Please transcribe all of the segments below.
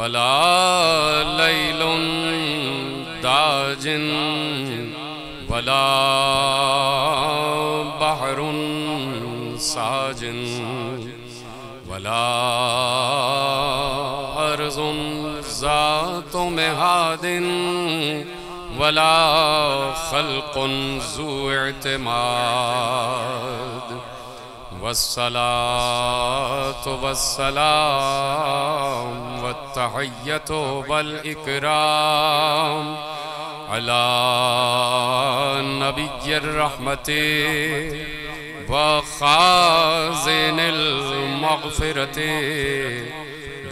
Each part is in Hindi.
वला लैलुन दाजिन वला बहरुन साजिन वला अर्जुन जातु मेहादिन वला खलकुन जू मार वसलात वसलाम वतहैत वल इकराम अला नबी रहमते व खाजिन मगफिरते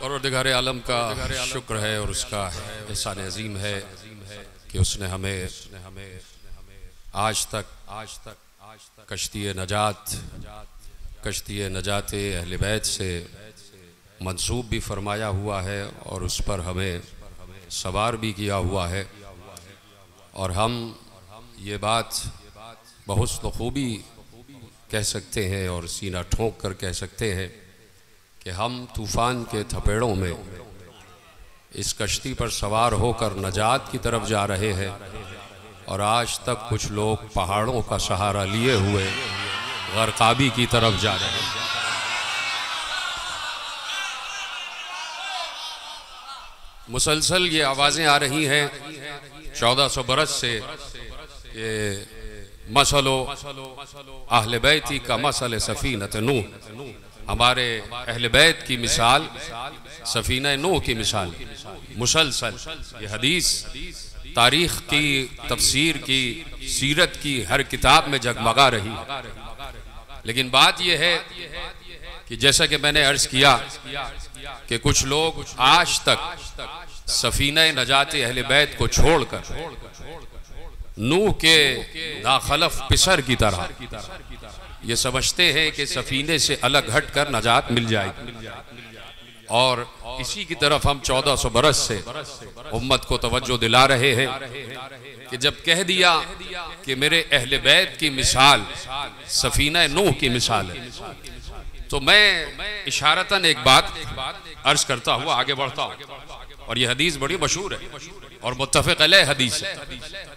परवरदिगार आलम का शुक्र है और उसका एहसान अजीम है कि उसने हमें हमें आज तक आज तक आज तक कश्ती नजात कश्ती नजात अहल बैत से मंसूब भी फरमाया हुआ है और उस पर हमें सवार भी किया हुआ है। और हम ये बात बहुत खूबी कह सकते हैं और सीना ठोंक कर कह सकते हैं कि हम तूफ़ान के थपेड़ों में इस कश्ती पर सवार होकर नजात की तरफ़ जा रहे हैं और आज तक कुछ लोग पहाड़ों का सहारा लिए हुए गरकाबी की तरफ़ जा रहे हैं। मुसलसल ये आवाज़ें आ रही हैं, चौदह सौ बरस से कि मसलो, अहल बैती का मसल सफ़ीनत नूह। हमारे अहल बैत की मिसाल, सफ़ीना नूह की मिसाल, मुसलसल, ये हदीस, तारीख की तफसीर की, सीरत की हर किताब में जगमगा रही लेकिन बात यह है कि जैसा कि मैंने अर्ज़ किया कि कुछ लोग आज तक सफ़ीना नजात अहल बैत को छोड़कर नूह के नाखलफ पिसर की तरह ये समझते हैं कि सफीने से अलग हट कर नजात मिल जाएगी। और इसी की तरफ़ हम 1400 बरस से उम्मत को तवज्जो दिला रहे हैं कि जब कह दिया कि मेरे अहल बैत की मिसाल, सफीना नूह की मिसाल है तो मैं इशारतन एक बात अर्ज़ करता हुआ आगे बढ़ता हूँ। और ये हदीस बड़ी मशहूर है और मुतफ़ हदीस है।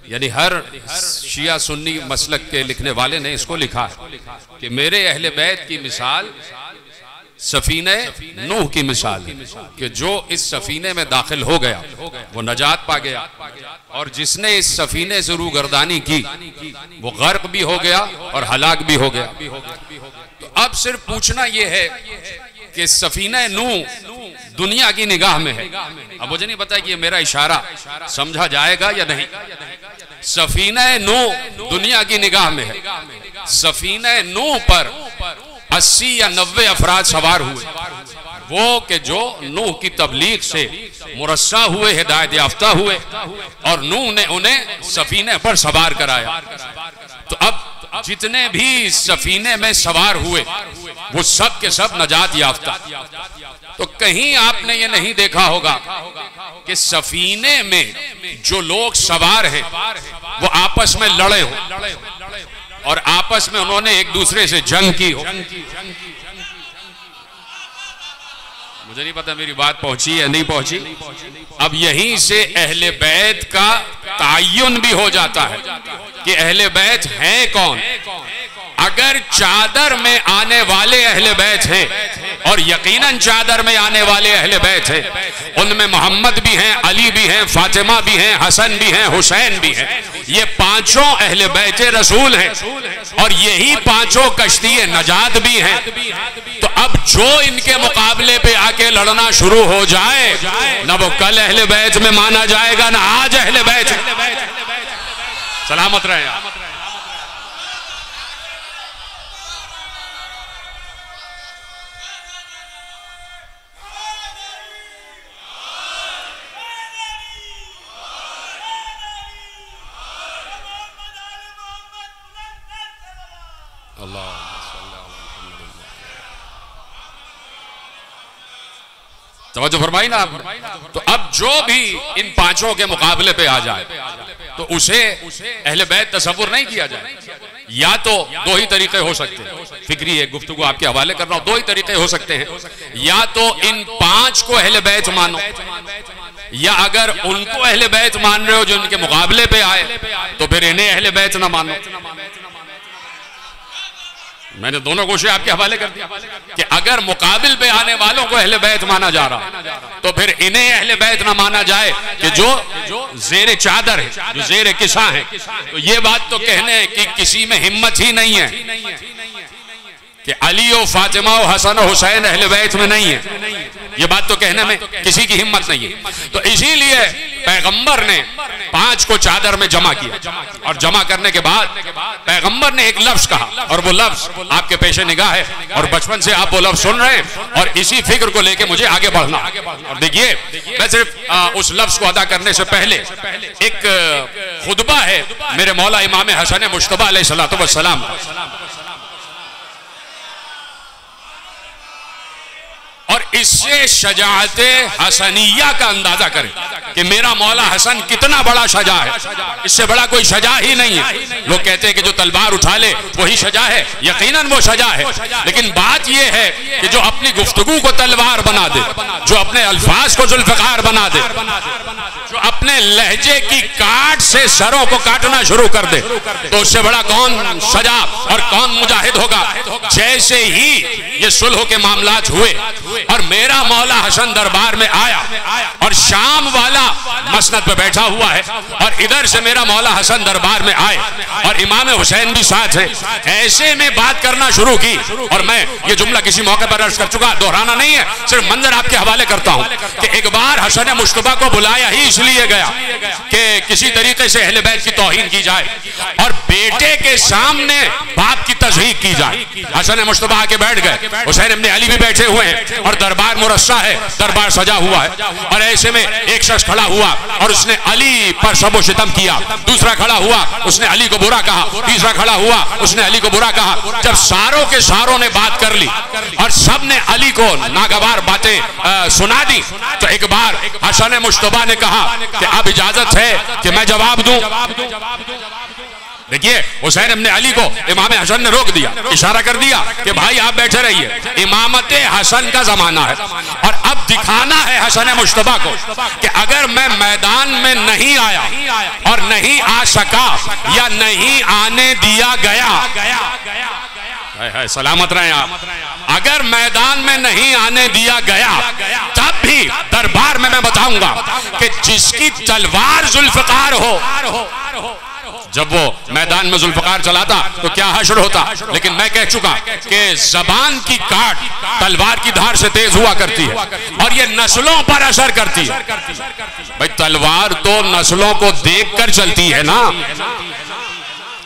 यानी हर शिया सुन्नी मसलक के लिखने वाले ने इसको लिखा है कि मेरे अहले बैत की मिसाल सफीने नूह की मिसाल कि जो इस सफीने में दाखिल हो गया, वो नजात पा गया और जिसने इस सफीने से रूगर्दानी की, वो गर्क भी हो गया और हलाक भी हो गया। तो अब सिर्फ़ पूछना यह है कि सफीना नूह दुनिया की निगाह में है। अब मुझे नहीं पता कि ये मेरा इशारा समझा जाएगा या नहीं। सफीना नूह दुनिया की निगाह में है। सफीना नूह पर अस्सी या नब्बे अफराद सवार हुए। वो के जो नूह की तबलीग से मुरस्सा हुए, हिदायत याफ्ता हुए, और नूह ने उन्हें सफीने पर सवार कराया। तो अब जितने भी सफीने में सवार हुए, वो सब के सब नजात याफ्ता। तो कहीं आपने ये नहीं देखा होगा कि सफीने में जो लोग सवार हैं, वो आपस में लड़े हो। और आपस में उन्होंने एक दूसरे से जंग की हो। मुझे नहीं पता मेरी बात पहुँची या नहीं पहुँची। अब यहीं से अहले बैत का तयन भी हो जाता है कि अहले बैत हैं कौन? अगर चादर में आने वाले अहले बैत हैं, और यकीनन चादर में आने वाले अहले बैत हैं, उनमें मोहम्मद भी हैं, अली भी हैं, फातिमा भी हैं, हसन भी हैं, हुसैन भी हैं, ये पाँचों अहले बैत रसूल हैं, और यही पाँचों कश्ती नजात भी हैं। तो अब जो इनके मुकाबले पे आके लड़ना शुरू हो जाए, ना वो कल अहले बैत में माना जाएगा, ना आज अहले बैत। सलामत रहे तो फरमाई ना तो अब जो भी इन पाँचों के मुकाबले पे आ जाए तो उसे अहले बैत तस्वुर नहीं किया जाए। या तो दो ही तरीके हो सकते हैं। फिक्री है गुफ्तु आपके हवाले कर रहा हूँ, दो ही तरीके हो सकते हैं। या तो इन पाँच को अहले बैत मानो, या अगर उनको अहले बैत मान रहे हो जो इनके मुकाबले पे आए तो फिर इन्हें अहले बैत ना मानो। मैंने दोनों गोशे आपके हवाले कर दिया कि अगर मुकाबिल पे आने वालों को अहले बैत माना जा रहा तो फिर इन्हें अहले बैत ना माना जाए कि जो जेर चादर है, जो जेर किसा है। तो ये बात तो कहने कि किसी में हिम्मत ही नहीं है। कि अली और फातिमा और हसन और हुसैन अहले बैत में नहीं है। ये बात तो कहने में किसी की हिम्मत नहीं है। तो इसीलिए पैगंबर ने पाँच को चादर में जमा किया। और जमा करने के बाद पैगंबर ने एक लफ्ज कहा, और वो लफ्ज आपके पेशे निगाह है, और बचपन से आप वो लफ्ज सुन रहे हैं, और इसी फ़िक्र को लेके मुझे आगे बढ़ना। और देखिए, मैं सिर्फ़ उस लफ्ज को अदा करने से पहले एक खुतबा है मेरे मौला इमाम हसन मुश्तबा सलाम और इससे शजात हसनिया का अंदाज़ा करें कि मेरा मौला हसन कितना बड़ा सजा है। इससे बड़ा कोई सजा ही नहीं है। लोग कहते हैं कि जो तलवार उठा ले, वही सजा है। यकीनन वो सजा है। लेकिन बात यह है कि जो अपनी गुफ्तगु को तलवार बना दे, जो अपने अल्फाज को जुल्फकार बना दे, जो अपने लहजे की काट से सरों को काटना शुरू कर दे तो उससे बड़ा कौन सजा और कौन मुजाहिद होगा? जैसे ही ये सुलह के मामला हुए और मेरा मौला हसन दरबार में आया और शाम वाला मसनद पे बैठा हुआ है और इधर से मेरा मौला हसन दरबार में आए और इमाम हुसैन भी साथ है। ऐसे में बात करना शुरू की और मैं ये जुमला किसी मौके पर अर्ज़ कर चुका, दोहराना नहीं है, सिर्फ़ मंजर आपके हवाले करता हूँ कि एक बार हसन मुश्तबा को बुलाया ही इसलिए गया कि किसी तरीके से अहले बैत की तोहिन की जाए और बेटे के सामने बाप की तस्वीर की जाए। हसन मुश्तबा आके बैठ गए। हुसैन अली भी बैठे हुए हैं। और दरबार मुरस्सा है, दरबार सजा हुआ है। और ऐसे में एक शख्स खड़ा हुआ और उसने अली पर सबो शितम किया। दूसरा खड़ा हुआ, उसने अली को बुरा कहा। तीसरा खड़ा हुआ, उसने अली को बुरा कहा। जब सारों के सारों ने बात कर ली और सबने अली को नागवार बातें सुना दी तो एक बार हसन मुश्तबा ने कहा कि अब इजाज़त है कि मैं जवाब दूँ। देखिए, हुसैन हमने अली को इमाम हसन ने रोक दिया, इशारा कर दिया कि भाई आप बैठे रहिए। इमामत हसन का जमाना है। और अब दिखाना है हसन मुश्तबा को कि अगर मैं मैदान में नहीं आया और नहीं आ सका या नहीं आने दिया गया। सलामत रहे आप। अगर मैदान में नहीं आने दिया गया, तब भी दरबार में मैं बताऊँगा कि जिसकी तलवार जुल्फकार हो जब वो मैदान में जुल्फकार चलाता तो क्या हशर होता? लेकिन मैं कह चुका कि जबान की काट तलवार की धार से तेज हुआ करती है और ये नस्लों पर असर करती है। भाई, तलवार तो नस्लों को देख कर चलती है ना?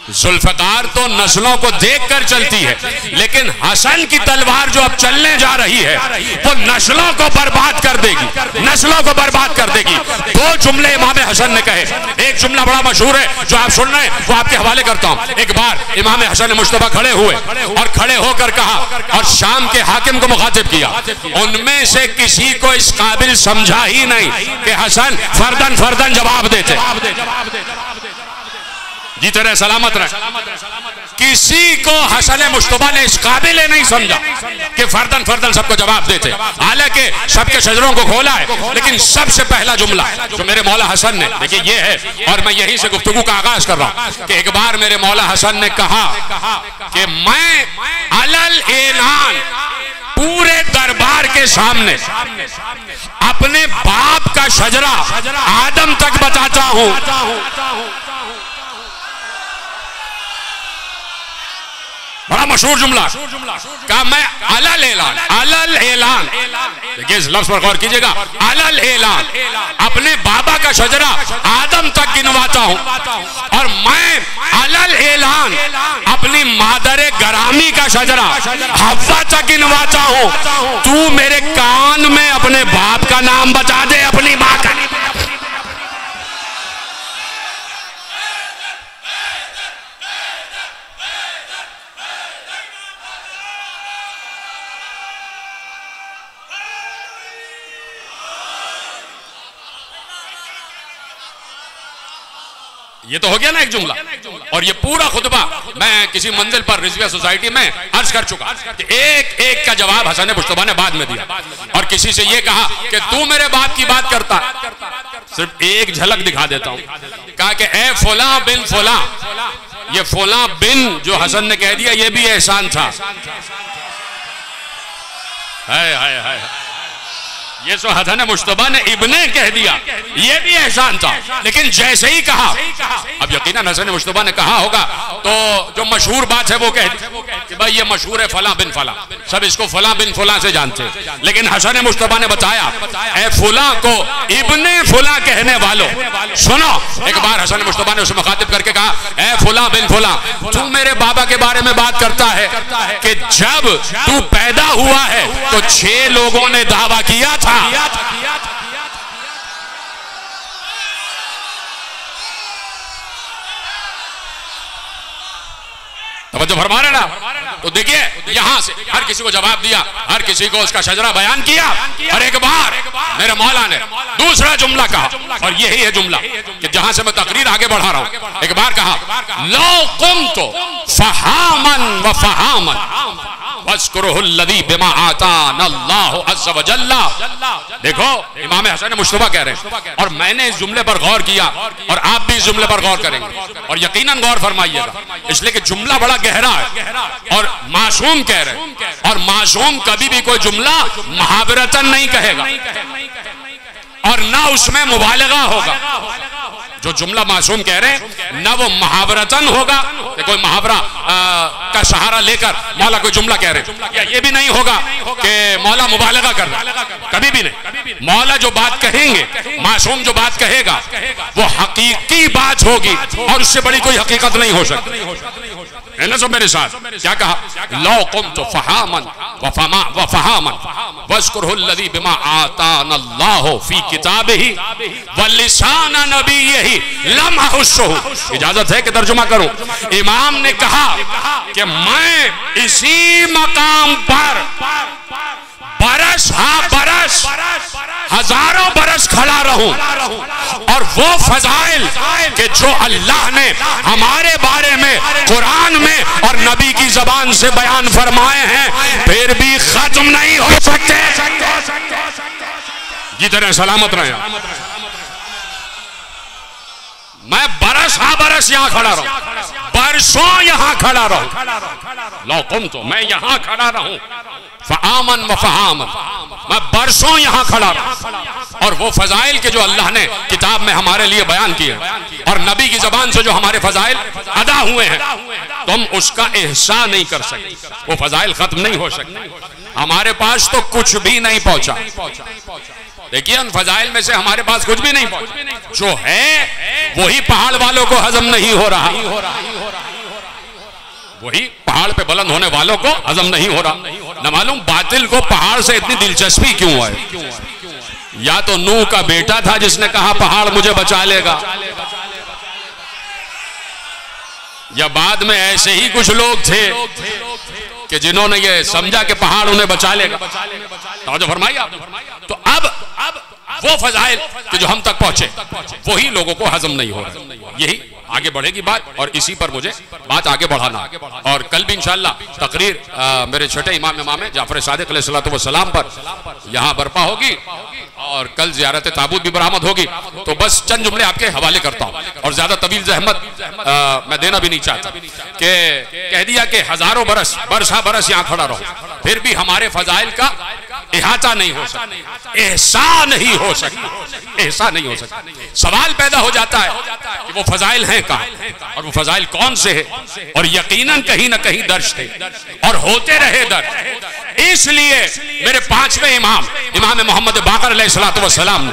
जुल्फकार तो नस्लों को देखकर चलती है, लेकिन हसन की तलवार जो अब चलने जा रही है, वो नस्लों को बर्बाद कर देगी, नस्लों को बर्बाद कर देगी। दो जुमले इमाम हसन ने कहे, एक जुमला बड़ा मशहूर है, जो आप सुन रहे हैं, वो आपके हवाले करता हूँ। एक बार इमाम हसन मुश्तबा खड़े हुए और खड़े होकर कहा और शाम के हाकिम को मुखातिब किया। उनमें से किसी को इस काबिल समझा ही नहीं कि हसन फर्दन फर्दन जवाब देते। जीते रहे सलामत रहे। किसी को हसन मुश्तबा ने इस काबिल नहीं समझा कि फर्दन फर्दन सबको जवाब देते। हालाँकि सबके शजरों को खोला है, लेकिन सबसे पहला जुमला जो मेरे मौला हसन ने, देखिए ये है, और मैं यहीं से गुफ्तगु का आगाज़ कर रहा हूँ कि एक बार मेरे मौला हसन ने कहा कि मैं अलल एलान पूरे दरबार के सामने अपने बाप का शजरा आदम तक बताता हूँ। बड़ा मशहूर जुमला। का मैं अलल ऐलान अलल ऐलान। देखिए इस लफ्ज पर गौर कीजिएगा। अलल ऐलान। अपने बाबा का शजरा आदम तक गिनवाता हूँ। और मैं अलल ऐलान, अपनी मादर गरामी का शजरा हफ़्ता तक गिनवाता हूँ। तू मेरे कान में अपने बाप का नाम बता दे, अपनी माँ का। ये तो हो गया ना एक जुमला। और ये पूरा खुतबा मैं किसी मंजिल पर रिजविया सोसाइटी में अर्ज़ कर चुका। एक एक का जवाब हसन मुश्तबा ने बाद में दिया। और किसी से ये कहा कि तू मेरे बाप की बात करता। सिर्फ़ एक झलक दिखा देता हूँ। कहा कि, ए फोला बिन फोला, ये फोला बिन जो हसन ने कह दिया, ये भी एहसान था। है है है ये सो हसन मुश्तबा ने इबने कह दिया, ये भी एहसान था। लेकिन जैसे ही कहा, अब यकीन हसन मुश्तबा ने कहा होगा तो जो मशहूर बात है वो कह दी, कि भाई ये मशहूर है फला बिन फला। सब इसको फला बिन फला से जानते लेकिन हसन मुश्तबा ने बताया ए फुला को इबने फुला कहने वालों, सुनो। एक बार हसन मुश्तबा ने उसे मुखातिब करके कहा ए फुला बिन फुला, तू मेरे बाबा के बारे में बात करता है, कि जब तू पैदा हुआ है तो छह लोगों ने दावा किया था किया तो फरमा ना। तो देखिए, यहाँ से हर किसी को जवाब दिया, हर किसी को उसका शजरा बयान किया। और एक बार मेरे मौला ने दूसरा जुमला कहा, और यही है जुमला, कि जहाँ से मैं तकरीर आगे बढ़ा रहा हूँ, एक बार कहा, लो कुम तो फहामन व फहामन देखो, इमाम हसन मुश्तबा कह रहे हैं, और मैंने इस जुमले पर गौर किया, और आप भी इस जुमले पर गौर करेंगे, और यकीनन गौर फरमाइएगा, इसलिए कि जुमला बड़ा गहरा है। और मासूम कह रहे और मासूम कभी भी कोई जुमला महावरतन नहीं कहेगा। और ना उसमें मुबालगा होगा। जो जुमला मासूम कह रहे हैं, ना वो महावरतन होगा। कोई मुहावरा का सहारा लेकर मौला कोई जुमला कह रहे ये भी नहीं होगा कि मौला मुबालगा कर कभी भी नहीं। मौला जो बात कहेंगे, मासूम जो बात कहेगा, वो हकीकी बात होगी और उससे बड़ी कोई हकीकत नहीं हो सकती। है ना सब मेरे साथ? क्या कहा? लो कुम तो फहामन वफमा वफहामन वस्कुरहुल्लदी बिमा आतान अल्लाह फ़ी किताब ही वलिसान नबी यही लम्हा इजाज़त है कि तर्जुमा करूँ? इमाम ने कहा कि मैं इसी मकाम पर बरस हाँ बरस, हज़ारों बरस खड़ा रहूँ। और वो फजाइल के जो अल्लाह ने हमारे बारे में, कुरान में और नबी की जबान से बयान फरमाए हैं, फिर भी खत्म नहीं हो सकते। जी जितने सलामत रहे मैं बरस हा बरस यहाँ खड़ा रहूँ। बरसों यहाँ खड़ा रहूँ। लौकुम तो मैं यहाँ खड़ा रहूँ। व फ़ामन मैं बरसों यहाँ खड़ा रहा। और वो फ़जाइल के जो अल्लाह ने किताब में हमारे लिए बयान किए और नबी की ज़बान से जो हमारे फ़जाइल अदा हुए हैं, तुम उसका एहसा नहीं कर सकते। वो फ़जाइल ख़त्म नहीं हो सकते। हमारे पास तो कुछ भी नहीं पहुँचा। देखिए उन फजाइल में से हमारे पास कुछ भी नहीं पहुँचा। जो है, वही पहाड़ वालों को हजम नहीं हो रहा। वही पहाड़ पे बुलंद होने वालों को हजम नहीं हो रहा। न मालूम बातिल को पहाड़ से इतनी दिलचस्पी क्यों है। या तो नू का बेटा था जिसने कहा, पहाड़ मुझे बचा लेगा। या बाद में ऐसे ही कुछ लोग थे। कि जिन्होंने ये समझा कि पहाड़ उन्हें बचा लेगा। तो फरमाइए तो अब अब वो फजाइल कि जो हम तक पहुँचे, वही लोगों को हजम नहीं हो रहा यही आगे बढ़ेगी बात और इसी पर मुझे बात आगे बढ़ाना और कल भी इंशाल्लाह तकरीर मेरे छोटे इमाम इमाम जाफ़र सादिक सलाम पर यहाँ बर्पा होगी। और कल ज्यारत ताबूत भी बरामद होगी तो बस चंद जुमले आपके हवाले करता हूँ। और ज़्यादा तवील जहमत मैं देना भी नहीं चाहता कि कह दिया कि हज़ारों बरस, बरसा बरस यहाँ खड़ा रहो। फिर भी हमारे फजाइल का इहाता नहीं हो सकता। एहसा नहीं हो सकता। एहसा नहीं हो सकता। सवाल पैदा हो जाता है कि वो फजाइल हैं कहा? और वो फजाइल कौन से है? और यकीनन कहीं ना कहीं दर्श थे। और होते रहे दर्ज। इसलिए मेरे पाँचवें इमाम इमाम मोहम्मद बाकर सलाम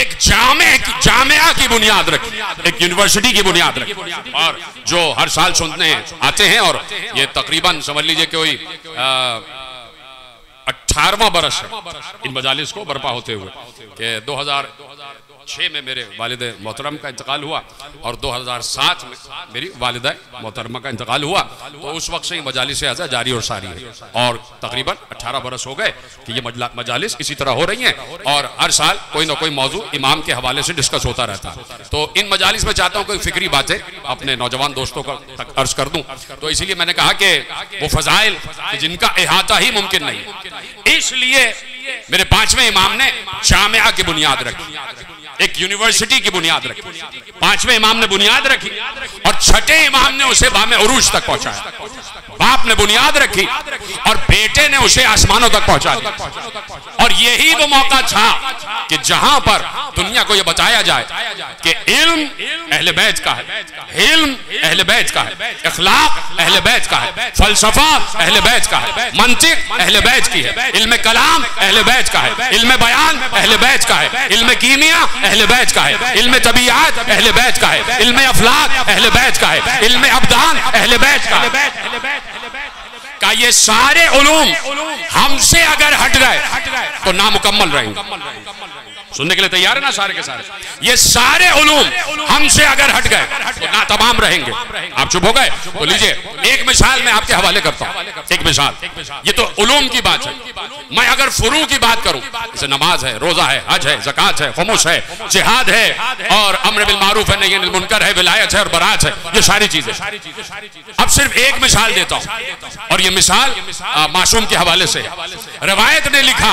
एक जामे जामिया की बुनियाद रखी, एक यूनिवर्सिटी की बुनियाद रखी। और जो हर साल सुनते हैं आते हैं और ये तकरीबन समझ लीजिए कोई अठारवा बरस है। इन मजालिस को बर्पा होते हुए कि 2000 छः में मेरे वालिद मोहतरम का इंतकाल हुआ और 2007 में मेरी वालदा मोहतरमा का इंतकाल हुआ तो उस वक्त से ही मजालिस अज़ा जारी और सारी है। और तकरीबन 18 बरस हो गए कि ये मजालिस इसी तरह हो रही हैं और हर साल कोई ना कोई मौजू इमाम के हवाले से डिस्कस होता रहता। है तो इन मजालिस में चाहता हूँ कोई फिक्री बातें अपने नौजवान दोस्तों का तक अर्ज़ कर दूँ। तो इसीलिए मैंने कहा कि वो फजाइल, जिनका अहाता ही मुमकिन नहीं। इसलिए मेरे पाँचवें इमाम ने जामिया की बुनियाद रखी। एक यूनिवर्सिटी की बुनियाद रखी। पाँचवें इमाम ने बुनियाद रखी और छठे इमाम ने उसे बामे उरूज तक पहुँचाया। बाप ने बुनियाद रखी और बेटे ने उसे आसमानों तक पहुँचा दिया। और यही वो मौका था कि जहाँ पर दुनिया को यह बताया जाए कि इल्म अहले बैत का है, इल्म अहले बैत का है, इखलाक अहले बैत का है, फलसफा अहले बैत का है, मंतिक अहले बैत की है इल्म कलाम बैत का है। इल्म बयान अहले बैच का है। इल्म कीमिया अहले बैच का है। इल्म तबीयात अहले बैच का है। इल्म अफलाक अहले बैच का है। इल्म अबदान अहले बैच का का ये सारे उलूम हमसे अगर हट गए तो नामुकम्मल रहेंगे। सुनने के लिए तैयार है ना सारे के सारे? ये सारे उलूम हमसे अगर हट गए तो ना तमाम रहेंगे। आप चुप हो गए? तो लीजिए, एक मिसाल मैं आपके हवाले करता हूँ। एक मिसाल। ये तो उलूम की बात है। मैं अगर फुरू की बात करूँ, जैसे नमाज़ है, रोजा है, हज है, जक़ात है खमोश है, जिहाद है, और अमर बिल मारूफ है, नहीं मुनकर है, विलायत है, और बरात है, ये सारी चीज़ें। अब सिर्फ़ एक मिसाल देता हूँ। और ये मिसाल मासूम के हवाले से रवायत ने लिखा।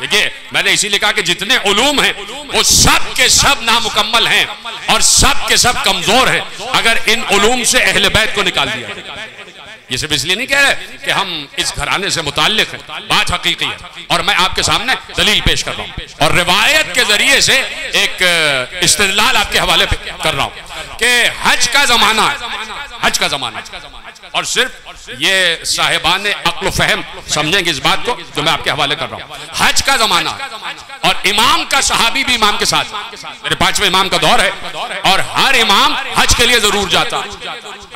देखिए, मैंने इसीलिए कहा कि जितने उलूम है। वो सब के सब नामुकम्मल हैं और सब के सब कमज़ोर हैं। अगर इन उलूम से अहल बैत को निकाल दिया ये सिर्फ़ इसलिए नहीं कह रहे कि हम इस घराने से मुतालिक हैं। बात हकीकी है। और मैं आपके सामने दलील पेश कर रहा हूँ। और रिवायत के ज़रिए से एक इस्तेदलाल आपके हवाले कर रहा हूँ कि हज का जमाना हज का जमाना और सिर्फ़ ये साहेबान अक्ल फहम समझेंगे इस बात को जो मैं आपके हवाले कर रहा हूँ। हज का जमाना और इमाम का सहाबी भी इमाम के साथ। मेरे पाँचवें इमाम का दौर है। और हर इमाम हज के लिए ज़रूर जाता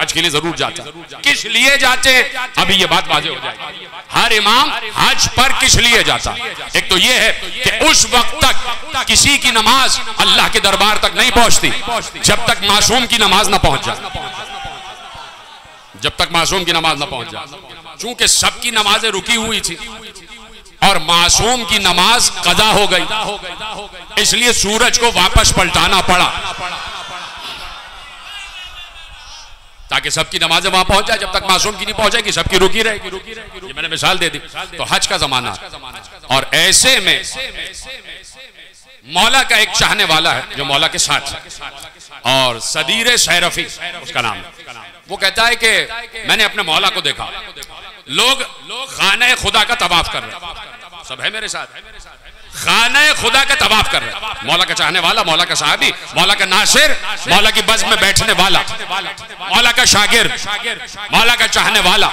हज के लिए ज़रूर जाता किस लिए? जाते हैं, अभी ये बात वाजे हो जाएगी। हर इमाम हज पर किस लिए जाता? एक तो ये है कि उस वक्त तक किसी की नमाज़ अल्लाह के दरबार तक नहीं पहुँचती, जब तक मासूम की नमाज़ ना पहुँच जाए। जब तक मासूम की नमाज़ ना पहुँच जाए। चूँकि सबकी नमाजें रुकी हुई थी और मासूम की नमाज़ कदा हो गई। इसलिए सूरज को वापस पलटाना पड़ा। ताकि सबकी नमाजें वहाँ पहुँच जाए, जब तक मासूम की नहीं पहुंचेगी, सबकी रुकी रहेगी। रुकी रहेगी मैंने मिसाल दे दी। तो हज का जमाना। और ऐसे में मौला का एक चाहने वाला है, जो मौला के साथ और सदीर सैरफी, उसका नाम। वो कहता है कि मैंने अपने मौला को देखा। लोग खाने खुदा का तबाफ कर रहे सब है मेरे साथ। खाना खुदा का तबाफ कर रहे मौला का चाहने वाला, मौला का साहबी, मौला का नासिर, मौला की बज में बैठने वाला, मौला का शागिर मौला का चाहने वाला,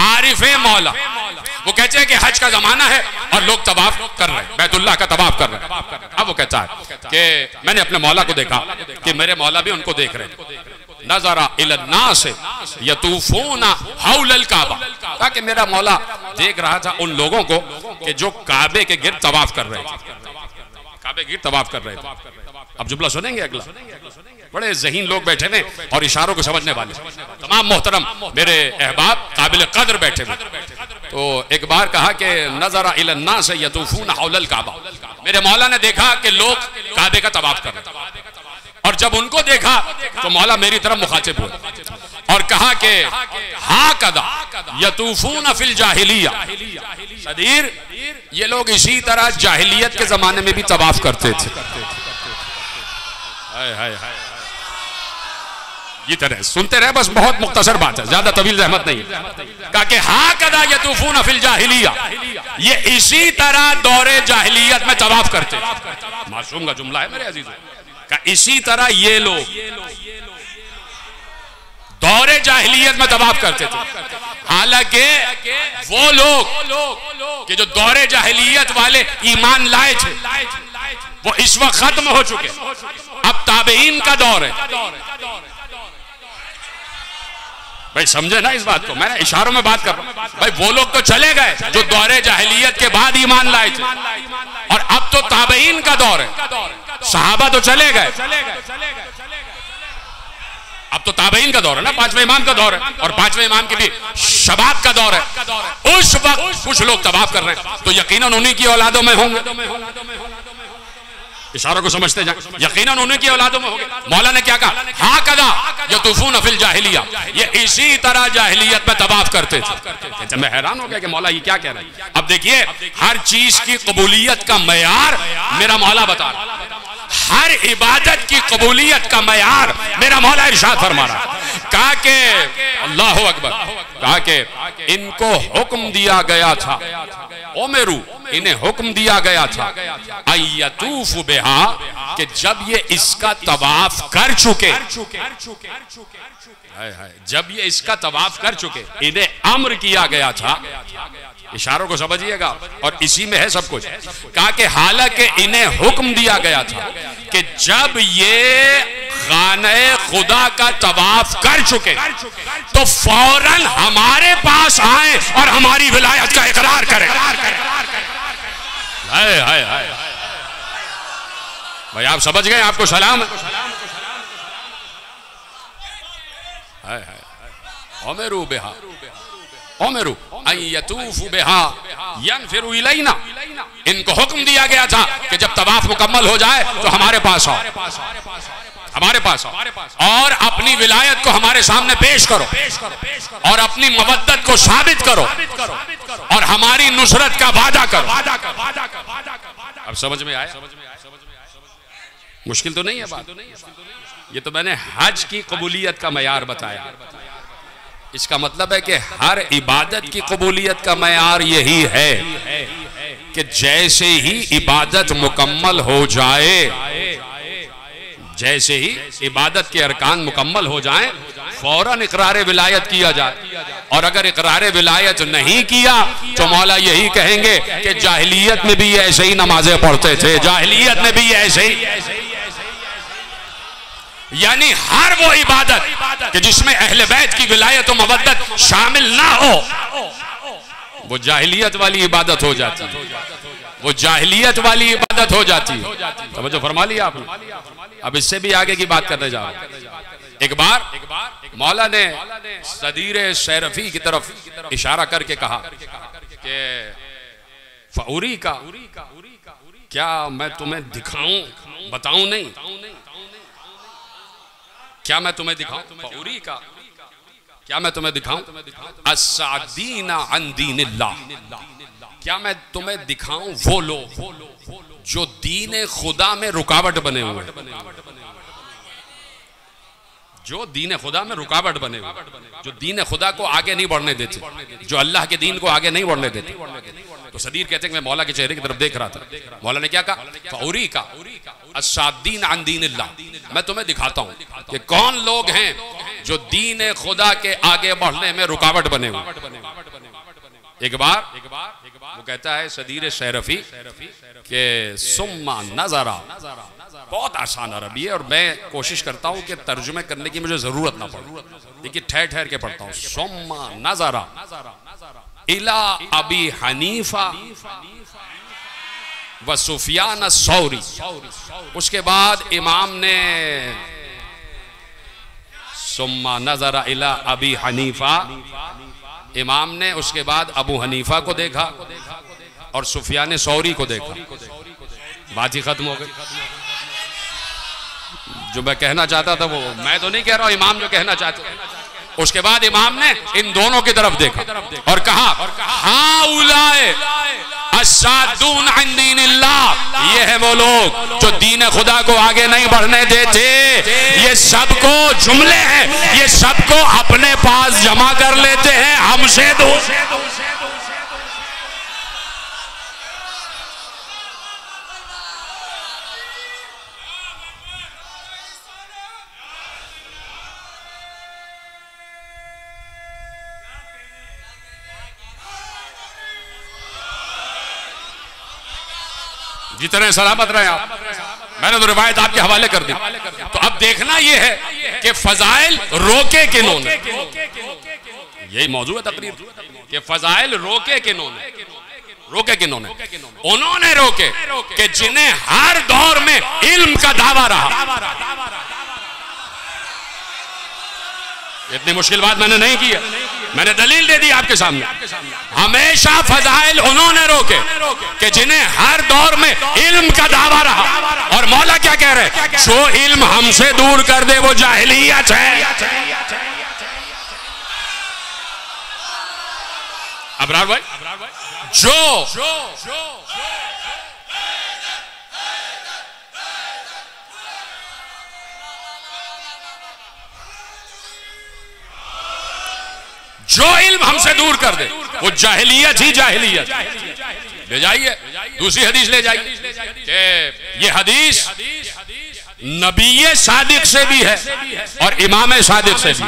आरिफ मौला। वो कहते हैं कि हज का जमाना है और लोग तबाफ कर रहे हैं, बैतुल्लाह का तबाफ कर रहे हैं। अब वो कहता है कि मैंने अपने मौला को देखा, कि मेरे मौला भी उनको देख रहे हैं। नजरा इलन्ना काबा। ताकि मेरा मौला देख रहा था उन लोगों को कि जो काबे के गिर तवाफ कर रहे थे। काबे गिर तवाफ कर रहे थे। अब जुमला सुनेंगे अगला। बड़े जहीन लोग बैठे हुए और इशारों को समझने वाले। तमाम मोहतरम मेरे अहबाब काबिल कदर बैठे हुए। तो एक बार कहा कि नजरा इलन्ना से यतूफून हौल काबा। मेरे मौला ने देखा कि लोग काबे का तवाफ कर रहे और जब उनको देखा तो मौला मेरी तरफ़ मुखातिब हुए और कहा कि, हा कदा यतूफून फिल जाहिलिया। सदीर, ये लोग इसी तरह जाहिलियत के जमाने में भी तवाफ करते थे। ये तरह, सुनते रहे, बस बहुत मुख्तसर बात है, ज़्यादा तवील रहमत नहीं कहा कि हा कदा यतूफून फिल जाहिलिया। ये इसी तरह दौरे जाहिलियत में तवाफ करते मासूम का जुमला है मेरे अजीजों। का इसी तरह ये लोग दौरे जाहिलियत में दबाव करते थे। हालाँकि वो लोग कि जो दौरे जाहिलियत वाले ईमान लाए थे, वो इस वक्त खत्म हो चुके। अब ताबेन का दौर है। भाई, समझे ना इस बात को? मैंने इशारों में बात कर रहा हूँ। भाई, वो लोग तो चले गए जो दौरे जाहिलियत के बाद ईमान लाए थे। और अब तो ताबेइन का दौर है। सहाबा तो चले गए। अब तो ताबईन का दौर है ना, पाँचवें इमाम का दौर है। और पाँचवें इमाम के भी शबाब का दौर है। उस वक्त कुछ लोग तबाह कर रहे हैं। तो यकीनन उन्हीं की औलादों में होंगे। इशारों को समझते जाए यकीनन उन्हीं की औलादों में होंगे। मौला ने क्या कहा? हाँ कदा ये तूफून अफिल जाहिलिया। ये इसी तरह जाहिलियत में तबाफ करते थे। मैं हैरान हो गया कि मौला ये क्या कह रहे हैं। अब देखिए, हर चीज़ की कबूलियत का मैार मेरा मौला बता रहा हर इबादत की कबूलियत का मैार मेरा मौला इरशाद फरमा रहा कहा के, अल्लाह अकबर, कहा के, इनको हुक्म दिया गया था। ओमेरू, इन्हें हुक्म दिया गया था। अयतूफ बेहा, कि जब ये इसका तवाफ कर चुके जब ये इसका तवाफ कर चुके, इन्हें अम्र किया गया था, इशारों को समझिएगा, और इसी में है सब कुछ। कहा कि हालाँकि इन्हें हुक्म दिया गया था कि जब ये खाने खुदा का तवाफ कर चुके तो फ़ौरन हमारे पास आए और हमारी विलायत का इकरार करें। हाय हाय हाय। भाई, आप समझ गए, आपको सलाम। बेहा। बेहा। यन फिर इनको हुक्म दिया गया था कि जब तवाफ मुकम्मल हो जाए तो हमारे पास आओ। हमारे पास आओ। और अपनी विलायत को हमारे सामने पेश करो। और अपनी मवद्दत को साबित करो। और हमारी नुसरत का वादा करो। अब समझ में आया? मुश्किल तो नहीं है बात। ये तो मैंने हज की कबूलियत का मैार बताया। इसका मतलब है कि हर इबादत की कबूलियत का मैार यही है कि जैसे ही इबादत मुकम्मल हो जाए, जैसे ही इबादत के अरकान मुकम्मल हो जाएँ, फ़ौरन इकरार विलायत किया जाए। और अगर इकरार विलायत नहीं किया तो मौला यही कहेंगे कि जाहिलियत में भी ऐसे ही नमाजें पढ़ते थे, जाहिलियत में भी ऐसे ही यानी हर वो इबादत कि जिसमें अहल बैत की विलायत और मबद्दत शामिल ना हो, वो जाहिलियत वाली इबादत हो जाती है। वो जाहिलियत वाली इबादत हो जाती है। समझो फरमा लिया आपने? अब इससे भी आगे की बात करने करते जाओ एक बार मौला ने सदीर शैरफी की तरफ़ इशारा करके कहा कि फौरी का क्या मैं तुम्हें दिखाऊँ, बताऊँ नहीं? क्या मैं तुम्हें दिखाऊँ? पौरी का। क्या मैं तुम्हें दिखाऊँ? असादीना अंदीनिल्ला क्या मैं तुम्हें दिखाऊँ? वो लोग जो दीन खुदा में रुकावट बने हुए जो दीन खुदा में रुकावट बने हुए, जो दीन खुदा को आगे नहीं बढ़ने देते, जो अल्लाह के दीन को आगे नहीं बढ़ने देते। तो सदीर कहते हैं मैं मौला के चेहरे की तरफ़ देख रहा था। मौला ने क्या कहा? मैं तुम्हें दिखाता हूँ कि कौन लोग हैं जो दीन खुदा के आगे बढ़ने में रुकावट बने हुए। एक बार एक बार वो कहता है सदीर शरफी के, सुम्मा नजरा बहुत आसान अरबी है और मैं कोशिश करता हूँ कि तर्जुमे करने की मुझे ज़रूरत ना पड़े। देखिए, ठहर ठहर के पढ़ता हूँ। सोम्मा नजरा। इला अबी हनीफा व सुफियान सौरी। उसके बाद इमाम ने सुम्मा नजरा इला अबी हनीफा। इमाम ने उसके बाद अबू हनीफा को देखा और सुफियान सौरी को देखा। बात ही खत्म हो गई। जो मैं कहना चाहता था वो, मैं तो नहीं कह रहा हूँ, इमाम जो कहना चाहते उसके बाद इमाम ने इन दोनों की तरफ़ देखा और कहा हाँ उलाए ये है वो लोग जो दीन खुदा को आगे नहीं बढ़ने देते। ये सबको जुमले हैं, ये सबको अपने पास जमा कर लेते हैं, हमसे दो जितने सलामत रहे आप, मैंने तो रिवायत आपके हवाले कर दी। तो अब देखना यह है कि फजाइल रोके के नोने यही मौजूद है तकरीर। कि फजाइल रोके के नोने रोके किन्होंने। उन्होंने रोके कि जिन्हें हर दौर में इल्म का दावा रहा। इतनी मुश्किल बात मैंने नहीं की है। मैंने दलील दे दी आपके सामने। हमेशा फजाइल उन्होंने रोके कि जिन्हें हर दौर में इल्म का दावा रहा। और मौला क्या कह रहे जो इल्म हमसे दूर कर दे, वो जाहिलियत है। अबरार भाई, जो जो इल्म हमसे दूर कर दे, वो जाहिलियत ही जाहिलियत। ले जाइए, दूसरी हदीस ले जाइए। ये हदीस नबी सादिक से भी है और इमाम सादिक से भी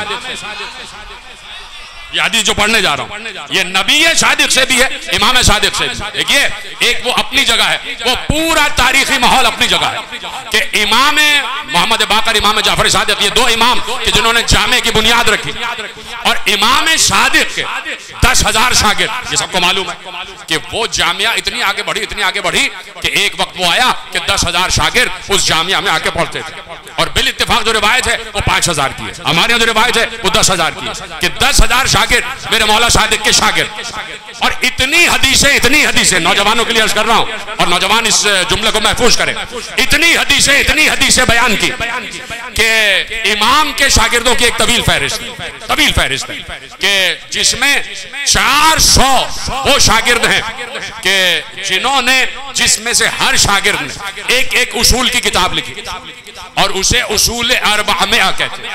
ये हदीस जो पढ़ने जा रहा हूँ। ये नबी है सादिक से भी है इमाम सादिक से भी। देखिए एक वो अपनी जगह है। वो पूरा तारीखी माहौल अपनी जगह है। कि इमाम मोहम्मद बाकर इमाम जाफ़र सादिक ये दो इमाम कि जिन्होंने जामे की बुनियाद रखी। और इमाम सादिक के दस हज़ार शागिर ये सबको मालूम है कि वो जामिया इतनी आगे बढ़ी इतनी आगे बढ़ी कि एक वक्त वो आया कि दस हज़ार शागिर उस जामिया में आके पढ़ते थे। और बिल इतफाक जो रिवायत है वो पाँच हज़ार की है। हमारे यहाँ जो रिवायत है वो दस हज़ार की है। कि दस हज़ार शागिर, मेरे मौला सादिक के शागिर। और इतनी हदीसें इतनी हदीसें, नौजवानों के लिए अर्ज़ कर रहा हूँ, और नौजवान इस जुमले को महफूज करें। इतनी हदीसें इतनी हदीसें बयान की कि इमाम के शागिर्दों की एक तवील फहरिस्त तवील फहरिस्त कि जिसमें चार सौ वो शागिर्द हैं कि जिन्होंने, जिसमें से हर शागिर्द ने एक एक उसूल की किताब लिखी। और उसे उसूल अरबा में कहते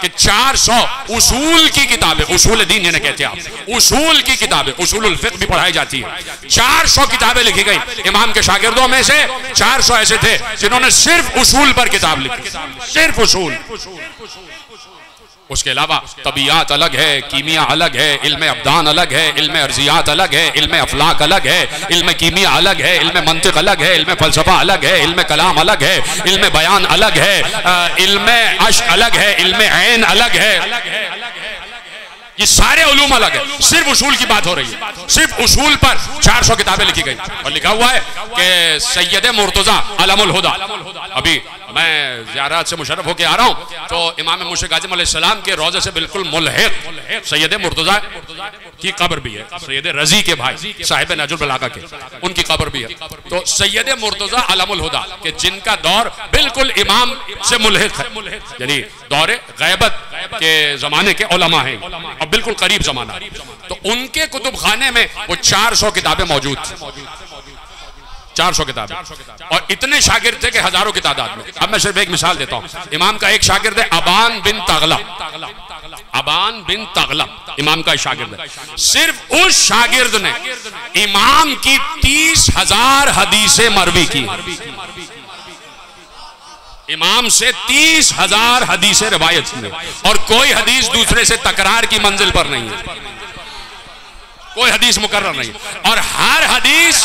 कि 400 उसूल की किताबें, उसूल दीन जिन्हें कहते हैं उसूल की किताबें उसूल भी पढ़ाई जाती है 400 किताबें लिखी गई इमाम के शागिर्दों में से 400 ऐसे थे जिन्होंने सिर्फ़ उसूल पर किताब लिखी सिर्फ़ उसूल उसके अलावा तबियात अलग है कीमिया अलग है इल्म अबदान अलग है इल्म अर्जियात अलग है इल्म अफलाक अलग है इल्म कीमिया अलग है इल्म मंतिक अलग है इल्म फलसफा अलग है इल्म कलाम अलग है इल्म बयान अलग है इल्म अश अलग है इल्म ऐन अलग है ये सारे उलूम अलग है। सिर्फ़ उसूल की बात हो रही है। सिर्फ़ उसूल पर 400 किताबें लिखी गई। और लिखा हुआ है कि सैयद मुर्तजा अलमुल हुदा। अभी मैं ज्यारत से मुशरफ होकर आ रहा हूँ तो इमाम मुशिक आज़म के रोज़े से बिल्कुल मुलहक सैयद मुर्तजा की कब्र भी है। सैयद रज़ी के भाई, साहिब नजुल बलागा के, उनकी कब्र भी है। तो सैयद मुर्तजा अलमुल हुदा के जिनका दौर बिल्कुल इमाम से मुलहक है। यानी दौरे गैबत के जमाने के ओलमा है। और बिल्कुल करीब जमाना। तो उनके कुतुब खाने में वो चार सौ किताबें मौजूद थी। चार सौ किताबें। और इतने शागिर्द थे कि हज़ारों की तादाद में। अब मैं सिर्फ़ एक मिसाल देता हूँ। इमाम का एक शागिर्द है अबान बिन तगला। अबान बिन तगला इमाम का शागिर्द है। सिर्फ़ उस शागिर्द ने इमाम की तीस हज़ार हदीसें मरवी की। इमाम से तीस हज़ार हदीसें रिवायत में और कोई हदीस दूसरे से तकरार की मंजिल पर नहीं है। कोई हदीस मुकर्र नहीं। और हर हदीस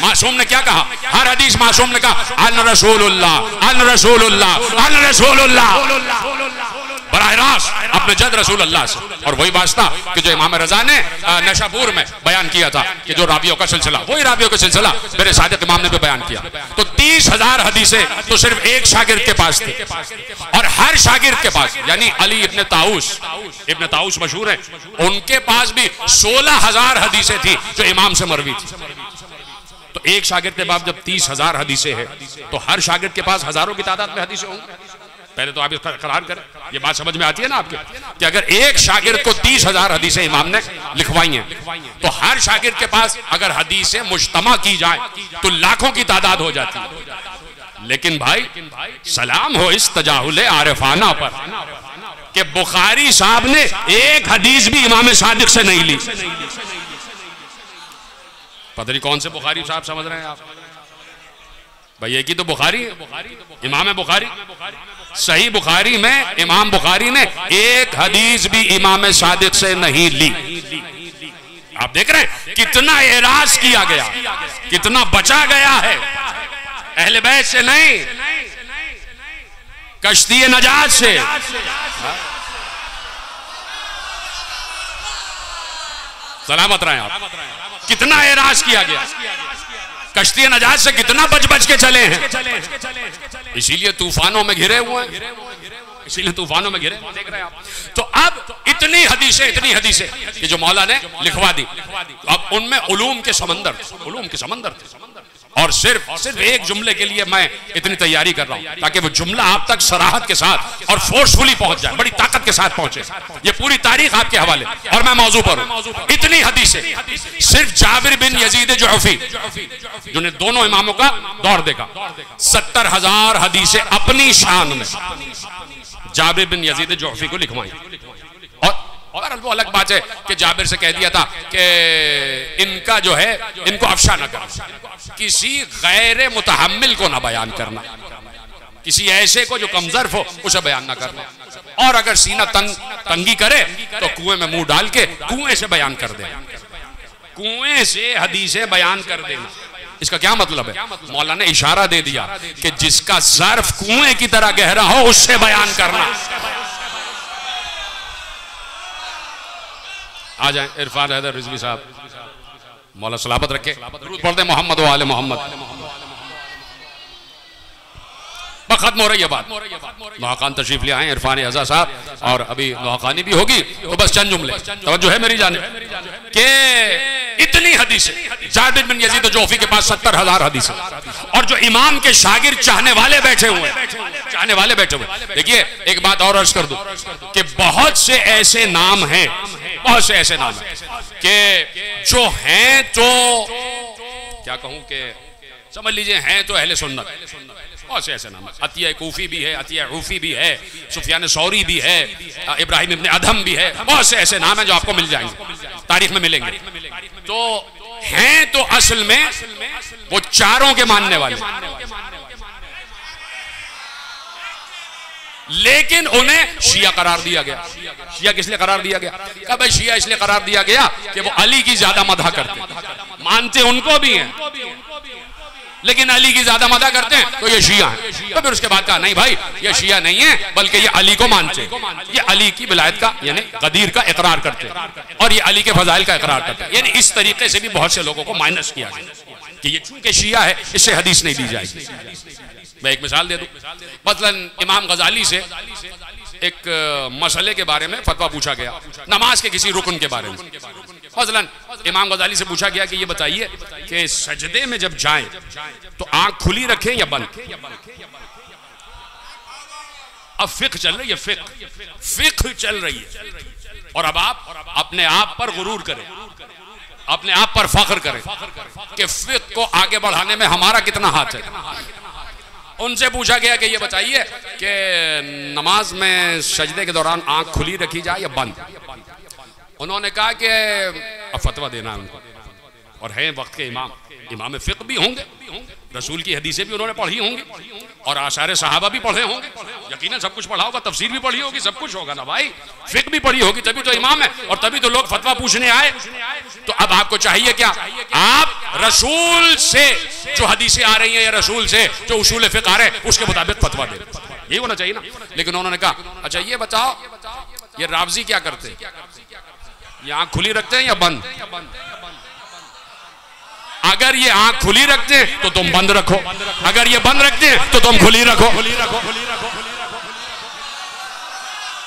मासूम ने क्या कहा? हर हदीस मासूम ने कहा, अन रसूलुल्लाह अन रसूलुल्लाह अन रसूलुल्लाह। बरह रास्त अपने जद रसूल अल्लाह से। और वही वास्ता कि जो इमाम रजा ने नशापुर में बयान किया था कि जो राबियों का सिलसिला, वही राबियों का सिलसिला मेरे सादिक इमाम ने भी बयान किया। तो तीस हज़ार हदीसें तो सिर्फ़ एक शागिर्द के पास थी। और हर शागिर्द के पास, यानी अली इब्ने ताउस इब्ने ताउस मशहूर है, उनके पास भी सोलह हज़ार हदीसें थी जो इमाम से मरवी थी। तो एक शागिर्द के बाद जब तीस हज़ार हदीसें हैं तो हर शागिर्द के पास हज़ारों की तादाद में हदीसें होंगी। पहले तो आप इसका करार करें। ये बात समझ में आती है ना आपके? कि अगर एक शागिर को तीस हज़ार हदीसें इमाम ने लिखवाई हैं तो हर शागिर्द के पास अगर हदीसें मुश्तमा की जाए तो लाखों की तादाद हो जाती है। लेकिन भाई, सलाम हो इस तजाहुल आरफाना पर कि बुखारी साहब ने एक हदीस भी इमाम सादिक से नहीं ली। पता नहीं कौन से बुखारी साहब समझ रहे हैं आप? भाई, एक ही तो बुखारी इमाम बुखारी। सही बुखारी में, इमाम बुखारी ने एक हदीस भी इमाम सादिक से नहीं ली। आप देख रहे हैं, कितना एराज किया गया, कितना बचा गया है। अहले बैत से नहीं, कश्ती नजात से। सलामत रहे आप। कितना एराज किया गया। कश्ती नजाज से कितना बच बच के चले हैं। इसीलिए तूफानों में घिरे हुए हैं। इसीलिए तूफानों में घिरे तो अब इतनी हदीसें इतनी हदीसें जो मौला ने लिखवा दी। अब उनमें उलूम के समंदर उलूम के समंदर थे। और सिर्फ़ सिर्फ़ एक जुमले के लिए मैं इतनी तैयारी कर रहा हूँ, ताकि वो जुमला आप तक सराहत के साथ और फोर्सफुली पहुँच जाए, बड़ी ताकत के साथ पहुँचे। ये पूरी तारीख आपके हवाले, और मैं मौजू पर इतनी हदीसें, सिर्फ़ जाबिर बिन यजीद जोफी जिन्होंने दोनों इमामों का दौर देखा। सत्तर हज़ार हदीसें अपनी शान में जाबिर बिन यजीद जोफी को लिखवाई। और वो अलग बात है कि जाबिर से कह दिया था कि इनका जो है, इनको अफशा न करना। किसी गैर मुतहमिल को ना बयान करना। किसी ऐसे को जो कमजर्फ हो, उसे बयान ना करना। और अगर सीना तंग, तंगी करे तो कुएँ में मुँह डाल के कुएँ से बयान कर दे कुएँ से हदीसें बयान कर देना। इसका क्या मतलब है? मौला ने इशारा दे दिया कि जिसका जर्फ कुएँ की तरह गहरा हो, उससे बयान करना। आ जाए इरफान हैदर रिजवी साहब। मौला सलामत रखे। पढ़ते मोहम्मद वाले मोहम्मद। खत्म हो रही है बात। नौखान तशरीफ़ ले आए, इरफान हजा साहब, और अभी नौखानी भी होगी तो बस चंद जुमले। तो है मेरी जाने। के इतनी हदीस जाबिर बिन यजीद जोफी के पास सत्तर हज़ार हदीस, और जो इमाम के शागिर चाहने वाले बैठे हुए चाहने वाले बैठे हुए देखिए, एक बात और अर्ज़ कर दू, कि बहुत से ऐसे नाम हैं, बहुत से ऐसे नाम हैं, कि जो हैं तो क्या कहूँ कि समझ लीजिए, हैं तो अहले सुन्नत। बहुत से ऐसे नाम अतिया कूफी भी है, अतिया रूफी भी है, सुफियान सौरी भी है, इब्राहिम इब्ने अधम भी है। बहुत से ऐसे नाम हैं जो आपको मिल जाएँगे। तारीख में मिलेंगे। तो हैं तो असल में वो चारों के मानने वाले। लेकिन उन्हें शिया करार दिया गया। शिया किस लिए करार दिया गया? क्या भाई शिया इसलिए करार दिया गया कि वो अली की ज़्यादा मदा करते। मानते उनको भी हैं। लेकिन अली की ज़्यादा मदा करते हैं तो ये शिया है। तो फिर उसके बाद कहा, नहीं भाई, ये शिया नहीं है, बल्कि ये अली को मानते हैं। ये अली की विलायत का, यानी कदीर का इकरार करते हैं। और ये अली के फजाइल का इकरार करते हैं। यानी इस तरीके से भी बहुत से लोगों को माइनस किया कि ये चूँकि शिया है, इससे हदीस नहीं दी जाएगी। मैं एक मिसाल दे दूँ। मसलन इमाम गजाली से एक मसले के बारे में फतवा पूछा गया। नमाज़ के किसी रुकन के बारे में। मसलन इमाम गजाली से पूछा गया कि ये बताइए कि सजदे में जब जाए तो आँख खुली रखें या बंद? अब फिक चल रही है फिक फिक चल रही है। और अब आप अपने आप पर गुरूर करें। अपने आप पर फख्र करें कि फिक को आगे बढ़ाने में हमारा कितना हाथ है। उनसे पूछा गया कि ये बताइए कि नमाज़ में सजदे के दौरान आँख खुली रखी जाए या बंद? उन्होंने कहा कि, अब फतवा देना उनको। और है वक्त के इमाम। इमाम फ़िक भी होंगे। रसूल की हदीसें भी उन्होंने पढ़ी होंगी। और आशार साहबा भी पढ़े होंगे। यकीनन सब कुछ पढ़ा होगा, तफसीर भी पढ़ी होगी, सब कुछ होगा ना भाई। फिक भी पढ़ी होगी, तभी तो इमाम है। और तभी तो लोग फतवा पूछने आए। तो अब आपको चाहिए क्या? आप रसूल से जो हदीसें आ रही हैं या रसूल से जो उसूल फिक आ रहे हैं, उसके मुताबिक फतवा दे। यही होना चाहिए ना। लेकिन उन्होंने कहा अच्छा ये बताओ, ये रावजी क्या करते? आँख खुली रखते हैं या बंद? अगर ये आँख खुली रखते हैं तो तुम बंद रखो। अगर ये बंद रखते हैं तो तुम खुली रखो।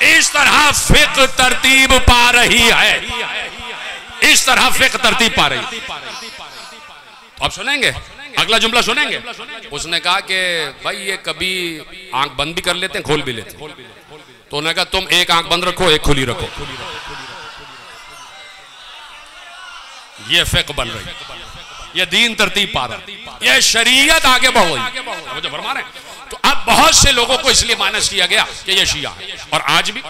इस तरह फिक तरतीब पा रही है। इस तरह फिक तरतीब पा रही अब सुनेंगे? अगला जुमला सुनेंगे? उसने कहा कि भाई, ये कभी आँख बंद भी कर लेते हैं, खोल भी लेते हैं। तो उन्होंने कहा, तुम एक आँख बंद रखो, एक खुली रखो। ये फिक बन रही। ये दीन तरतीब पा रहा। ये शरीयत आगे बढ़ रही मुझे फरमा रहे तो अब बहुत से लोगों को इसलिए माइनस किया गया कि ये शिया है। और आज भी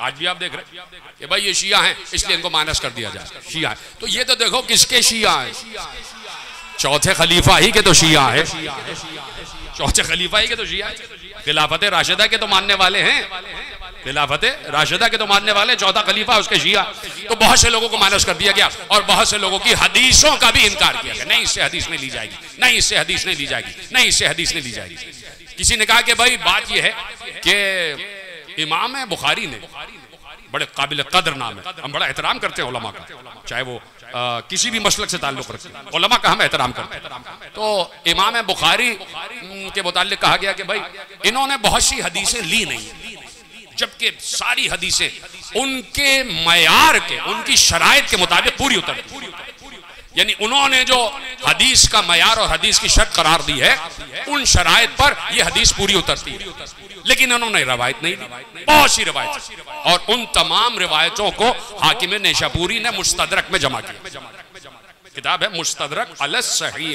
आज भी आप देख रहे हैं भाई ये शिया है, इसलिए इनको माइनस कर दिया जाए। शिया है। तो ये तो देखो किसके शिया है? चौथे खलीफा ही के तो शिया है। चौथे खलीफा ही के तो शिया है। खिलाफत राशिदा के तो मानने वाले हैं। खिलाफत राशिदा के तो मानने वाले चौथा खलीफा उसके शिया। तो बहुत से लोगों को माइनस कर दिया गया और बहुत से लोगों की हदीसों का भी इनकार किया गया। नहीं इससे हदीस नहीं ली जाएगी। नहीं इससे हदीस नहीं ली जाएगी। नहीं इससे हदीस नहीं ली जाएगी। किसी ने कहा कि भाई बात यह है कि इमाम बुखारी ने। बड़े काबिल कदर नाम है। हम बड़ा एहतराम करते हैं ओलमा का। चाहे वो आ, किसी भी मसलक से ताल्लुक रखते हैं ओलमा का हम एहतराम करते हैं। तो इमाम बुखारी के मुतालिक कहा गया कि भाई इन्होंने बहुत सी हदीसें ली नहीं जबकि सारी हदीसें उनके मैार के, उनकी शराय के मुताबिक पूरी उतर यानी उन्होंने जो हदीस का मैार और हदीस की शर्त करार दी है, उन शराय पर यह हदीस पूरी उतरती है। लेकिन उन्होंने रवायत नहीं दी। बहुत सी रवायत और उन तमाम रिवायतों को हाकिम नेशापुरी ने मुस्तदरक में जमा किया। किताब है मुस्तदरक सही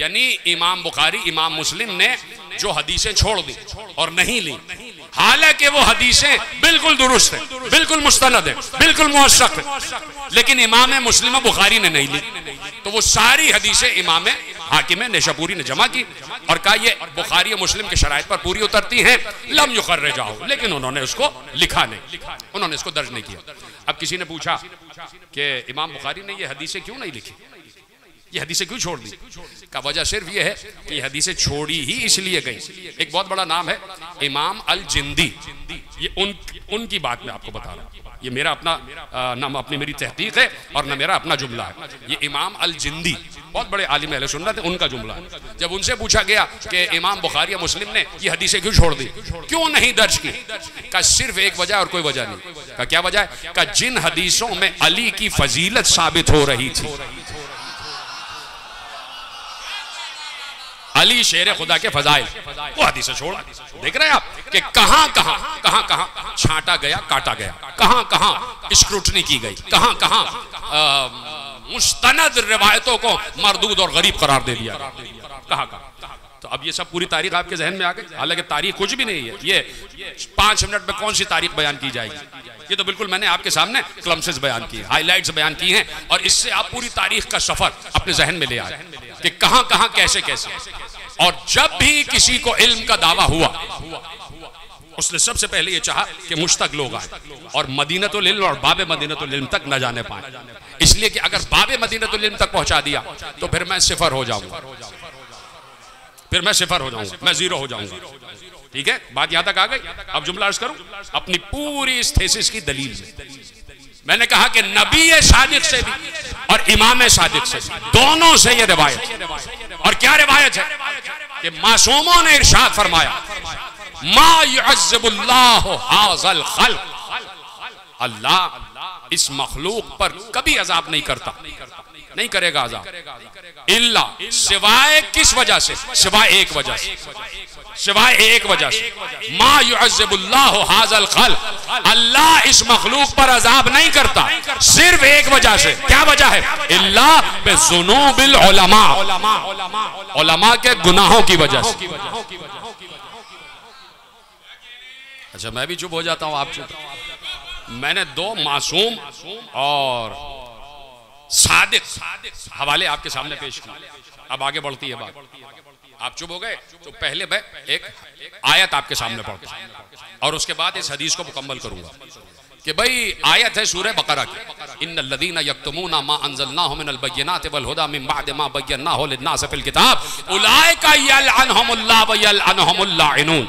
यानी इमाम बुखारी, इमाम मुस्लिम ने जो हदीसें छोड़ दी और नहीं ली हालाँकि वो हदीसें बिल्कुल दुरुस्त है, बिल्कुल मुस्तनद है, बिल्कुल मुशक है। लेकिन इमाम मुस्लिम बुखारी ने नहीं ली। तो वो सारी हदीसें इमाम हाकिम नेशापुरी ने जमा की और कहा, ये बुखारी मुस्लिम के शराय पर पूरी उतरती हैं, लम युखर जाओ लेकिन उन्होंने उसको लिखा नहीं, उन्होंने इसको दर्ज नहीं किया। अब किसी ने पूछा कि इमाम बुखारी ने ये हदीसें क्यों नहीं लिखी? ये हदीसें क्यों छोड़ दी? का वजह सिर्फ़ ये है कि हदीसें छोड़ी ही इसलिए गई। एक बहुत बड़ा नाम है, इमाम अल जिंदी ये उन, उनकी बात मैं आपको बता रहा हूँ। ये मेरा अपना नाम अपनी मेरी तहकीक है और न मेरा अपना जुमला है। ये इमाम अल जिंदी बहुत बड़े आलिम अहले सुन्नत है, उनका जुमला है। जब उनसे पूछा गया कि इमाम बुखारी या मुस्लिम ने ये हदीसें क्यों छोड़ दी? क्यों नहीं दर्ज की? का सिर्फ़ एक वजह और कोई वजह नहीं। का क्या वजह है? का जिन हदीसों में अली की फजीलत साबित हो रही थी अली शेर खुदा के फजाइल। वो हदीस छोड़। देख रहे हैं आप कि कहाँ कहाँ कहाँ कहाँ छांटा गया, काटा गया। कहाँ कहाँ स्क्रूटनी की गई। कहाँ कहाँ मुस्तनद रिवायतों को मरदूद और गरीब करार दे दिया कहाँ कहाँ? तो अब ये सब पूरी तारीख आपके जहन में आ गई। हालाँकि तारीख कुछ भी नहीं है। ये पाँच मिनट में कौन सी तारीख बयान की जाएगी? ये तो बिल्कुल मैंने आपके सामने क्लम्सेस बयान की हाईलाइट्स बयान की हैं। और इससे आप पूरी तारीख का सफ़र अपने जहन में ले आए। कि कहाँ कहाँ, कैसे कैसे? और जब भी किसी को इल्म का दावा हुआ, उसने सबसे पहले ये चाहा कि मुश्तक लोग आए और मदीनतुल इल्म और बाब मदीनतुल इल्म तक न जाने पाए। इसलिए कि अगर बाब मदीनतुल इल्म तक पहुँचा दिया तो फिर मैं सिफर हो जाऊँगा। फिर मैं सिफर हो जाऊँगा, मैं ज़ीरो हो जाऊँगा। ठीक है? बात यहाँ तक आ गई? अब जुमला अर्ज़ करूँ? अपनी पूरी इस थेसिस की दलील मैंने कहा कि नबी सादिक से भी और इमाम सादिक से भी, दोनों से ये रिवायत और क्या रिवायत है? कि मासूमों ने इरशाद फरमाया खल अल्लाह इस मखलूक पर कभी अजाब नहीं करता, नहीं करेगा अजाब। इल्ला, सिवाय किस वजह से? सिवाय एक वजह से। सिवाय एक वजह से। मा युअज़्ज़िबुल्लाह हाजल खल अल्लाह इस मखलूक पर अजाब नहीं करता। सिर्फ़ एक वजह से। क्या वजह है? उलमा के गुनाहों की वजह से। अच्छा मैं भी चुप हो जाता हूँ, आप चुप। मैंने दो मासूम और सादिक हवाले आपके सामने पेश किए। अब आगे बढ़ती है बात। आप चुप हो गए? तो पहले मैं एक आयत आपके सामने पढ़ता और उसके बाद इस हदीस को मुकम्मल करूँगा। कि भाई, आयत है सूरह बकरा की। इन लदीन यक्तमूना मा अंजलना मिनल बय्यनात वल हुदा मिन बाद मा बय्यना हो लिन्नास फिल किताब। उलाइका यलअनहुमुल्लाह व यलअनहुमुल्लाइनून।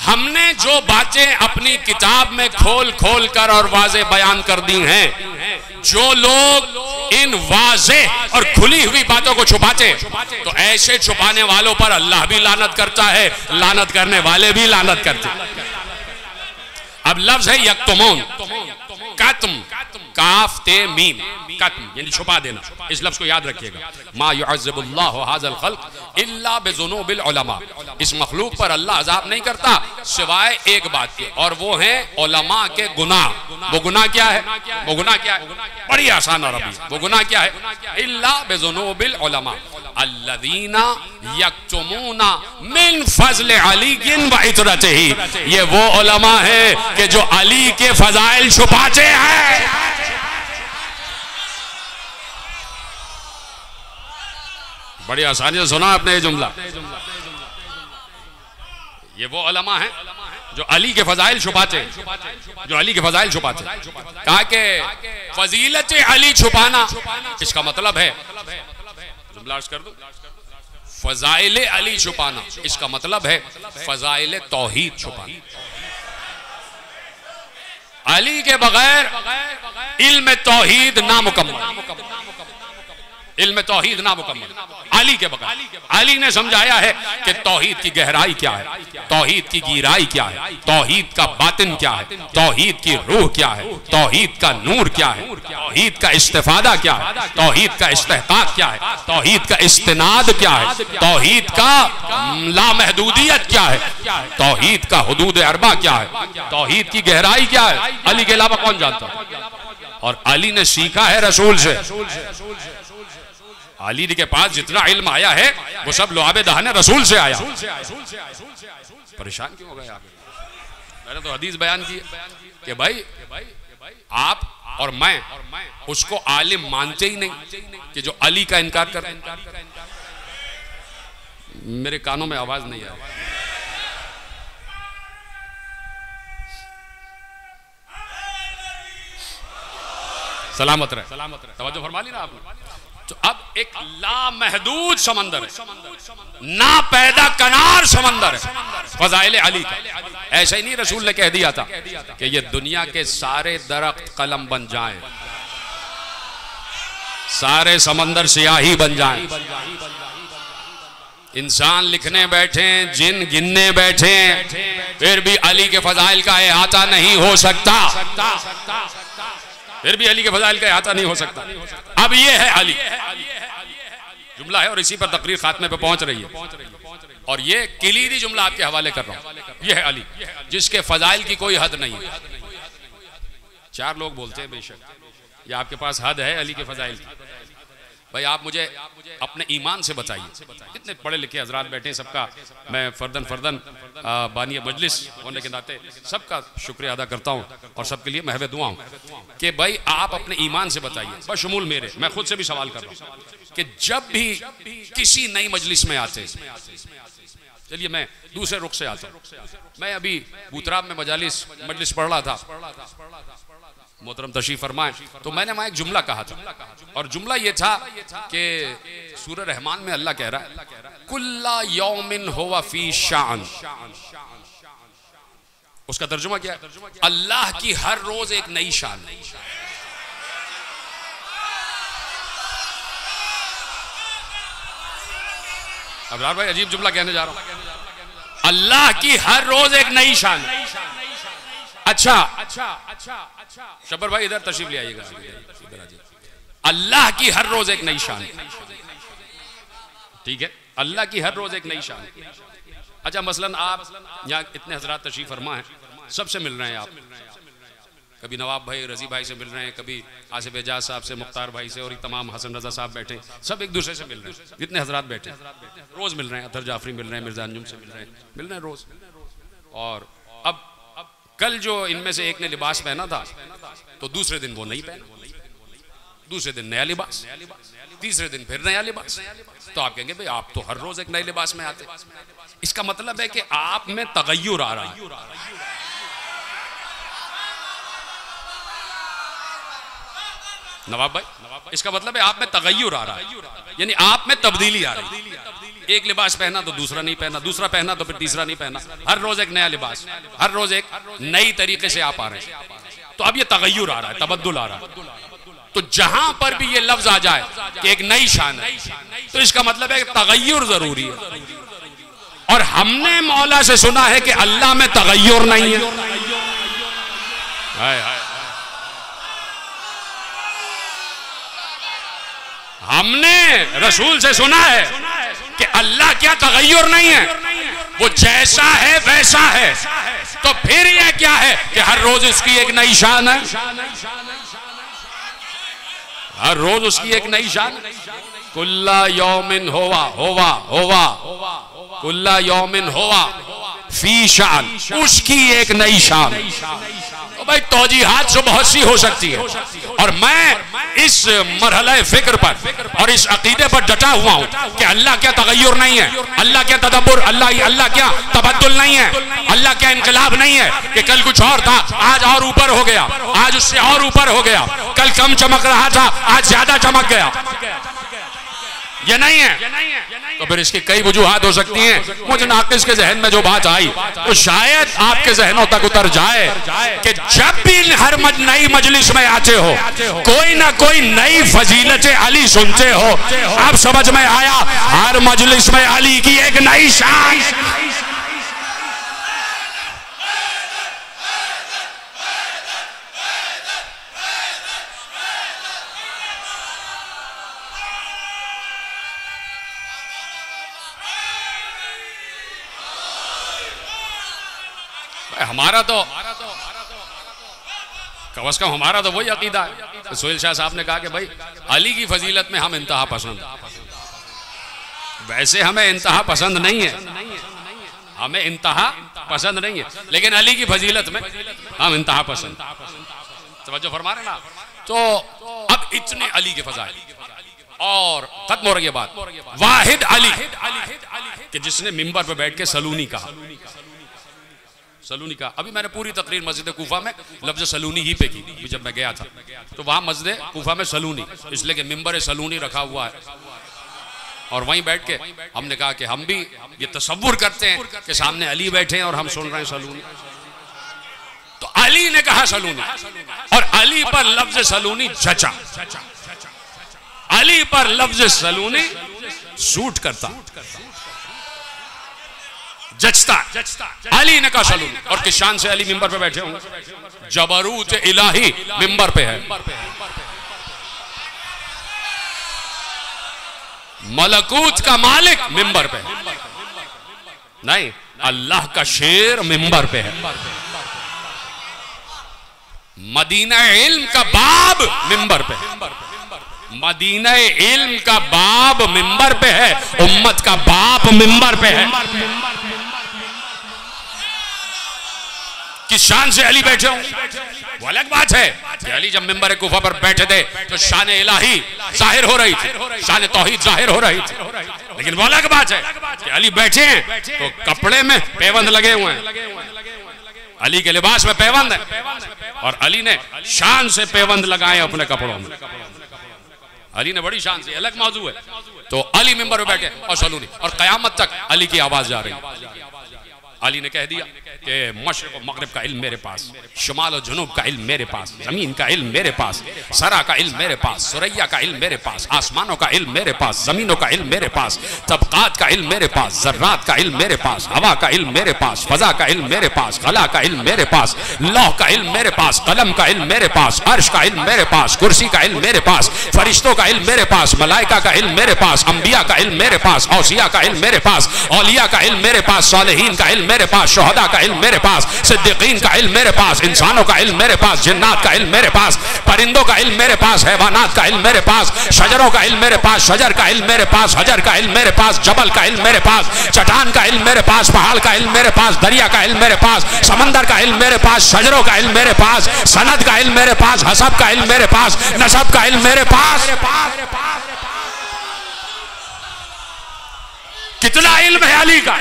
हमने जो बातें अपनी किताब में खोल खोल कर और वाजे बयान कर दी हैं, जो लोग इन वाजे और खुली हुई बातों को छुपाते। तो ऐसे छुपाने वालों पर अल्लाह भी लानत करता है, लानत करने वाले भी लानत करते। अब लफ्ज है यकतुमून। कत्म। काफ ते मीम, कत्म, यानी छुपा देना। इस लफ्ज को याद रखिएगा। मा युअज़्ज़िबुल्लाहु हाज़ल खल्क़ इल्ला बिजुनूबिल उलमा। इस मखलूक पर अल्लाह अजाब नहीं करता, सिवाय एक बात के। और वो है उलमा के गुनाह। वो गुनाह क्या है? वो गुनाह क्या है? बड़ी आसान अरबी वो गुनाह क्या है? इल्ला बिजुनूबिल उलमा। अल्लदीना यक्तुमूना मिन फजल अली व इतरतिही। ये वो उलमा है कि जो अली के फजाइल छुपाते हैं। बड़ी आसानी से सुना आपने ये जुमला। ये वो अलमा है जो अली के फजाइल छुपाते जो अली के फजाइल छुपाते कहा के फजीलत अली छुपाना, इसका मतलब है, जुमला कर फजाइल अली छुपाना, इसका मतलब है फजाइल तोहीद छुपाना। अली के बगैर इल्म तोहीद नामुकम्मल। इल्म तोहीद ना मुकम्मल अली के बगैर अली ने समझाया है कि तोहीद की गहराई क्या है तोहीद की गिराई क्या है तोहीद का बातिन क्या है तोहीद की रूह क्या है तोहीद का नूर क्या है तोहीद का इस्तेफादा क्या है तोहीद का इस्तेहकाक क्या है तोहीद का इस्तेनाद क्या है तोहीद का लामहदूदियत क्या है तोहीद का हदूद अरबा क्या है तोहीद की गहराई क्या है अली के अलावा कौन जानता और अली ने सीखा है रसूल से अली के पास जितना इल्म आया है, वो सब लोहाबे दहाने रसूल से आया। परेशान क्यों हो गए मैंने तो हदीस बयान की कि भाई, आप और मैं, उसको आलिम मानते ही नहीं कि जो अली का इनकार कर मेरे कानों में आवाज़ नहीं आ रही। सलामत रहे। सलामत रहे तवज्जो फरमा ली ना आपने? तो अब एक लामहदूद समंदर है। ना पैदा कनार समंदर है। फजाइल अली का। ऐसा ही नहीं रसूल ने कह दिया था कि ये दुनिया के सारे दरख्त कलम बन जाएँ। सारे समंदर सियाही बन जाएँ। इंसान लिखने बैठे, जिन गिनने बैठे, फिर भी अली के फजाइल का अहाता नहीं, हो सकता। फिर भी अली के फजाइल का अहाता नहीं हो सकता। अब ये है अली। जुमला है और इसी पर तकरीर खात्मे पर पहुँच रही है। और ये किलीदी जुमला आपके हवाले कर रहा हूँ। ये है अली, जिसके फजाइल की कोई हद नहीं चार लोग बोलते हैं बेशक, ये आपके पास हद है अली के फजाइल की। भाई, आप मुझे अपने ईमान से बताइए। कितने पढ़े लिखे हजरात बैठे हैं सबका। मैं फर्दन फर्दन बानी मजलिस होने के नाते सबका शुक्रिया अदा करता हूँ और सबके लिए महव दुआ हूँ कि भाई, आप अपने ईमान से बताइए। बशमूल मेरे, मैं खुद से भी सवाल कर रहा हूँ कि जब भी किसी नई मजलिस में आते चलिए मैं दूसरे रुख से आता हूँ। मैं अभी बूतराब में मजालिस, मजलिस पढ़ रहा था। मोहतरम तशी फरमाए। तो मैंने वहाँ एक जुमला कहा था। और जुमला ये था कि सूर रहमान में अल्लाह कह रहा है, कुल्ला यौमिन होवा शान। उसका तर्जुमा क्या है? अल्लाह की हर रोज एक नई शान। अबरार भाई, अजीब जुमला कहने जा रहा हूँ। अल्लाह की हर रोज एक नई शान। अच्छा। अच्छा अच्छा अच्छा। शबर भाई इधर तशरीफ़ ले आइएगा। अल्लाह की हर रोज एक नई शान। ठीक है? अल्लाह की हर रोज एक नई शान। अच्छा मसलन आप यहाँ इतने हजरात तशरीफ़ फरमा है सबसे मिल रहे हैं आप। कभी नवाब भाई रज़ी भाई से मिल रहे हैं कभी आसिफ एजाज साहब से मुख्तार भाई से और तमाम हसन रजा साहब बैठे सब एक दूसरे से मिल रहे हैं। जितने हजरात बैठे रोज मिल रहे हैं। अतर जाफरी मिल रहे हैं मिर्ज़ा अंजुम से मिल रहे हैं। मिल रहे हैं रोज। और अब कल जो इनमें से एक ने लिबास पहना था तो दूसरे दिन वो नहीं पहना। दूसरे दिन नया लिबास, तीसरे दिन फिर नया लिबास। तो आप कहेंगे, भाई, आप तो हर रोज एक नए लिबास में आते इसका मतलब है कि आप में तगैर आ रहा है। नवाब भाई, इसका मतलब है आप में तगैर आ रहा है। यानी आप में तब्दीली आ रही है। एक लिबास पहना तो दूसरा नहीं पहना, दूसरा पहना तो फिर तीसरा नहीं पहना। हर रोज एक नया लिबास, हर रोज एक नई तरीके से आप आ रहे हैं। तो अब ये तगैर आ रहा है, तबद्दुल आ रहा है। तो जहाँ पर भी ये लफ्ज आ जाए कि एक नई शान है तो इसका मतलब है तगैर ज़रूरी है। और हमने मौला से सुना है कि अल्लाह में तगैर नहीं है। हमने रसूल से सुना है कि अल्लाह क्या तगैर नहीं है? वो जैसा है, वैसा है। तो फिर यह क्या है कि हर रोज उसकी एक नई शान है? हर रोज उसकी एक नई शान कुल्ला योमिन होवा होवा होवा। कुल्ला योमिन होवा। फ़ी शान, उसकी एक नई शान। तो भाई तोजी हाथ से बहुत सी हो सकती है। और मैं इस मरहला फ़िक्र पर और इस अकीदे पर डटा हुआ हूँ कि अल्लाह क्या तगैर नहीं है, अल्लाह क्या तदब्बर, अल्लाह अल्लाह क्या तबद्दुल नहीं है, अल्लाह क्या इनकलाब नहीं है कि कल कुछ और था, आज और ऊपर हो गया, आज उससे और ऊपर हो गया, कल कम चमक रहा था, आज ज़्यादा चमक गया। ये नहीं है। तो फिर इसकी कई वजूहत हो सकती हैं। मुझे नाकिस के जहन में जो बात आई तो शायद आपके जहनों तक उतर जाए कि जब भी हर मज, नई मजलिस में आते हो कोई ना कोई नई फजीलत अली सुनते हो। आप समझ में आया हर मजलिस में अली की एक नई शान। हमारा तो कम अज कम हमारा तो वही अकीदा है। तो सोहेल शाह साहब ने कहा कि भाई, अली की फजीलत में हम इंतहा पसंद वैसे हमें इंतहा पसंद नहीं है। हमें इंतहा पसंद नहीं है। लेकिन अली की फजीलत में हम इंतहा पसंद समझो फरमा रहे ना? तो अब इतने अली के फजाइल। और खत्म हो रही है बात। वाहिद अली, कि जिसने मिंबर पर बैठ के सलूनी कहा। सलूनी का। अभी मैंने पूरी तकरीर मस्जिद कोफा में, लफ्ज सलूनी ही पे की जब मैं गया था। तो वहाँ मस्जिद कोफा में सलूनी, इसलिए कि मिंबर सलूनी रखा हुआ है। और वहीं बैठ के हमने कहा कि हम भी ये तस्वुर करते हैं कि सामने अली बैठे हैं और हम सुन रहे हैं सलूनी। तो अली ने कहा सलूनी, और अली पर लफ्ज सलूनी जचा। अली पर लफ्ज सलूनी सूट करता। जचता अली ने कहा, सलून। और किसान से अली मिंबर पे बैठे होंगे। जबरूत इलाही मिंबर पे है। मलकूत का मालिक मिंबर पे नहीं, अल्लाह का शेर मिंबर पे है। मदीना इल्म का बाब मिंबर पे मदीना इल्म का बाब मिंबर पे है। उम्मत का बाप मिंबर पे है। किस शान से अली बैठे हों वो अलग बात है कि अली जब मिंबर कुफा पर बैठे थे तो शान इलाही ज़ाहिर हो रही थी। शान तौहीद ज़ाहिर हो रही थी। लेकिन वो अलग बात है कि अली बैठे हैं तो कपड़े में पेवंद लगे हुए हैं। अली के लिबास में पेवंद है। और अली ने शान से पेवंद लगाए अपने कपड़ों में। अली ने बड़ी शान से, अलग मौजू है। तो अली मिंबर में बैठे, और सलूनी, और कयामत तक अली की आवाज़ जा रही अली ने कह दिया कि मशरक मगरब का इल्म मेरे पास शुमाल और जुनूब का इल्म मेरे पास ज़मीन का इल्म मेरे पास सरा का इल्म मेरे पास सुरैया का इल्म मेरे पास आसमानों का इल्म मेरे पास ज़मीनों का इल्म मेरे पास तबकात का इल्म मेरे पास जर्रात का इल्म मेरे पास हवा का इल्म मेरे पास फजा का इल्म मेरे पास गला का इल्म मेरे पास लौह का इल्म मेरे पास कलम का इल्म मेरे पास अर्श का इल्म मेरे पास कुर्सी का इल्म मेरे पास फरिश्तों का इल्म मेरे पास मलाइका का इल्म मेरे पास अंबिया का इल्म मेरे पास औसिया का इल्म मेरे पास औलिया का इल्म मेरे पास सालहीन का इल्म मेरे पास शहदा का इल्म मेरे पास सिद्दीकीन का इल्म मेरे पास इंसानों का इल्म मेरे पास जिन्नात का इल्म मेरे पास परिंदों का इल्म मेरे पास हैवानात का इल्म मेरे पास शजरों का इल्म मेरे पास शजर का इल्म मेरे पास हजर का इल्म मेरे पास जबल का इल्म मेरे पास चट्टान का इल्म मेरे पास पहाड़ का इल्म मेरे पास दरिया का इल्म मेरे पास समंदर का इल्म मेरे पास शजरों का इल्म मेरे पास सनद का इल्म मेरे पास हसब का इल्म मेरे पास नसब का इल्म मेरे पास कितना इल्म है अली का?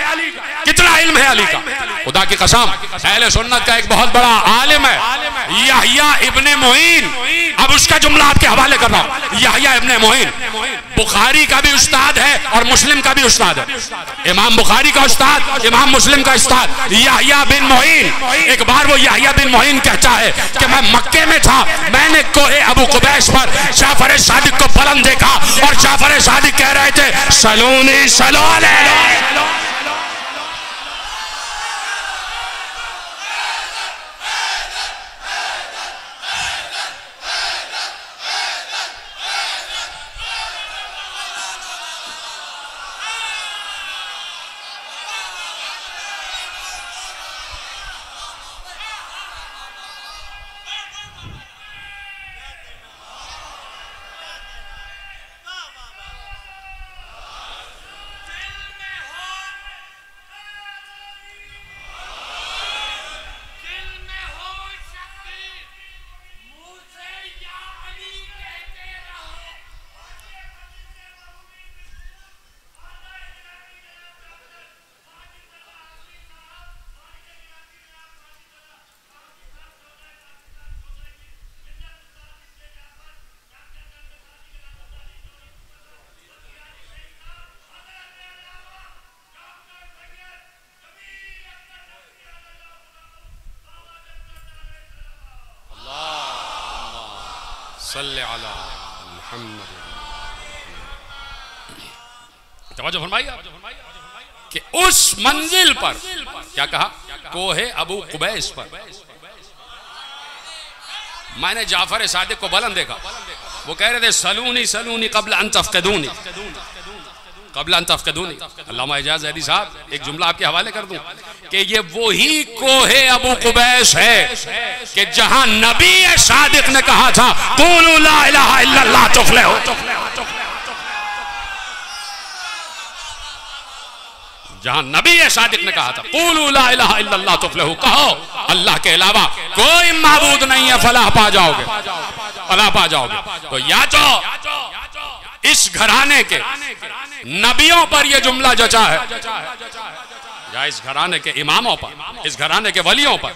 कितना इल्म है अली का? खुदा की कसम, अहले सुन्नत का एक बहुत बड़ा आलिम है। याहिया इब्ने मोइन अब उसका जुमला आपके हवाले कर रहा हूँ याहिया इब्ने मोइन बुखारी का भी उस्ताद है और मुस्लिम का भी उस्ताद है। इमाम बुखारी का उस्ताद, इमाम मुस्लिम का उस्ताद। याहिया बिन मोहिन एक बार वो याहिया बिन मोहिन कहता है कि मैं मक्के में था, मैंने कोहे अबू कुबैस पर जाफ़र सादिक को बुलंद देखा और जाफ़र सादिक कह रहे थे, सलोनी सलोने क्या कहा? कोहे अबू कुबैस पर। मैंने जाफ़र सादिक को बुलंद देखा। वो कह रहे थे, सलूनी सलूनी कबल अंतफकदूनी कबल अंतफकदूनी अल्लामा एजाज अली साहब, एक जुमला आपके हवाले कर दूँ कि ये वही कोहे अबू कुबैस है कि जहाँ नबी सादिक ने कहा था कूलू ला इलाहा इल्लल्लाह तुफलिहू जहाँ नबी सादिक ने कहा था, कूलू ला इलाहा इल्लल्लाह तुफलिहू, कहो, अल्लाह के अलावा कोई माबूद नहीं है, फलाह पा जाओगे, फलाह पा जाओगे। तो या तो इस घराने के नबियों पर यह जुमला जचा है, या इस घराने के इमामों पर, इस घराने के वलियों पर।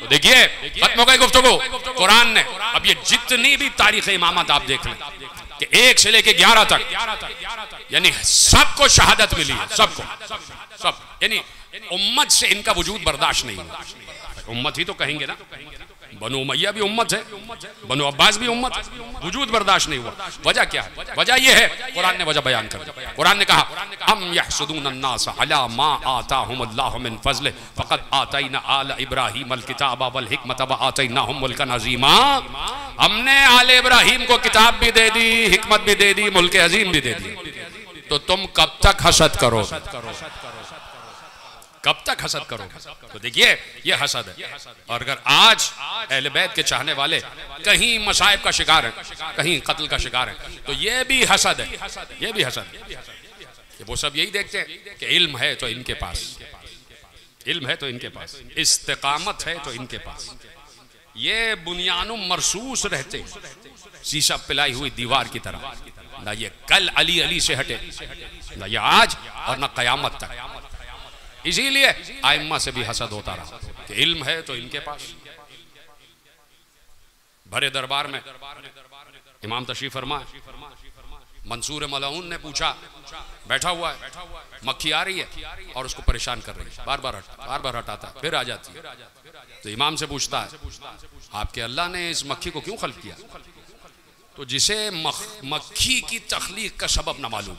तो देखिए, खत्म हो गई गुफ्तगु, कुरान ने। अब ये जितनी भी तारीख इमामत आप देख लें कि एक से लेके ग्यारह तक। यानी सबको शहादत मिली है, सबको। सब। यानी उम्मत से इनका वजूद बर्दाश्त नहीं उम्मत ही तो कहेंगे ना। बनो उमैया भी उम्मत है, बनो अब्बास भी उम्मत है। वजूद बर्दाश्त नहीं हुआ। वजह क्या है? वजह यह है, कुरान ने वजह बयान कर कुरान ने कहा, हम फजले फकद आतैना आल इब्राहीम किताब वल हिकमत व आतैनाहुम हमने आल इब्राहिम को किताब भी दे दी, हिकमत भी दे दी, मुल्क अजीम भी दे दी तो तुम कब तक हसद करो कब तक हसद करोगे? तो देखिए ये हसद है। और अगर आज अहल बैत के चाहने वाले कहीं मसाइब का शिकार है कहीं कत्ल का शिकार है तो ये भी हसद है। ये भी हसद है। वो सब यही देखते हैं कि इल्म है तो इनके पास। इल्म है तो इनके पास। इस्तेकामत है तो इनके पास। ये बुनियानो मरसूस रहते हैं। शीशा पिलाई हुई दीवार की तरह। ना ये कल अली अली से हटे ना ये आज और ना कयामत तक। इसीलिए आयम्मा से भी हसद होता रहा। कि इल्म है तो इनके पास। भरे दरबार में इमाम तशरीफ़ फरमा मंसूर मलाउन ने पूछा, बैठा हुआ है, मक्खी आ रही है, और उसको परेशान कर रही है। बार बार हट, बार बार हटाता फिर आ जाती है। तो इमाम से पूछता है, आपके अल्लाह ने इस मक्खी को क्यों खल किया? तो जिसे मक्खी की तखलीक का सबब ना मालूम।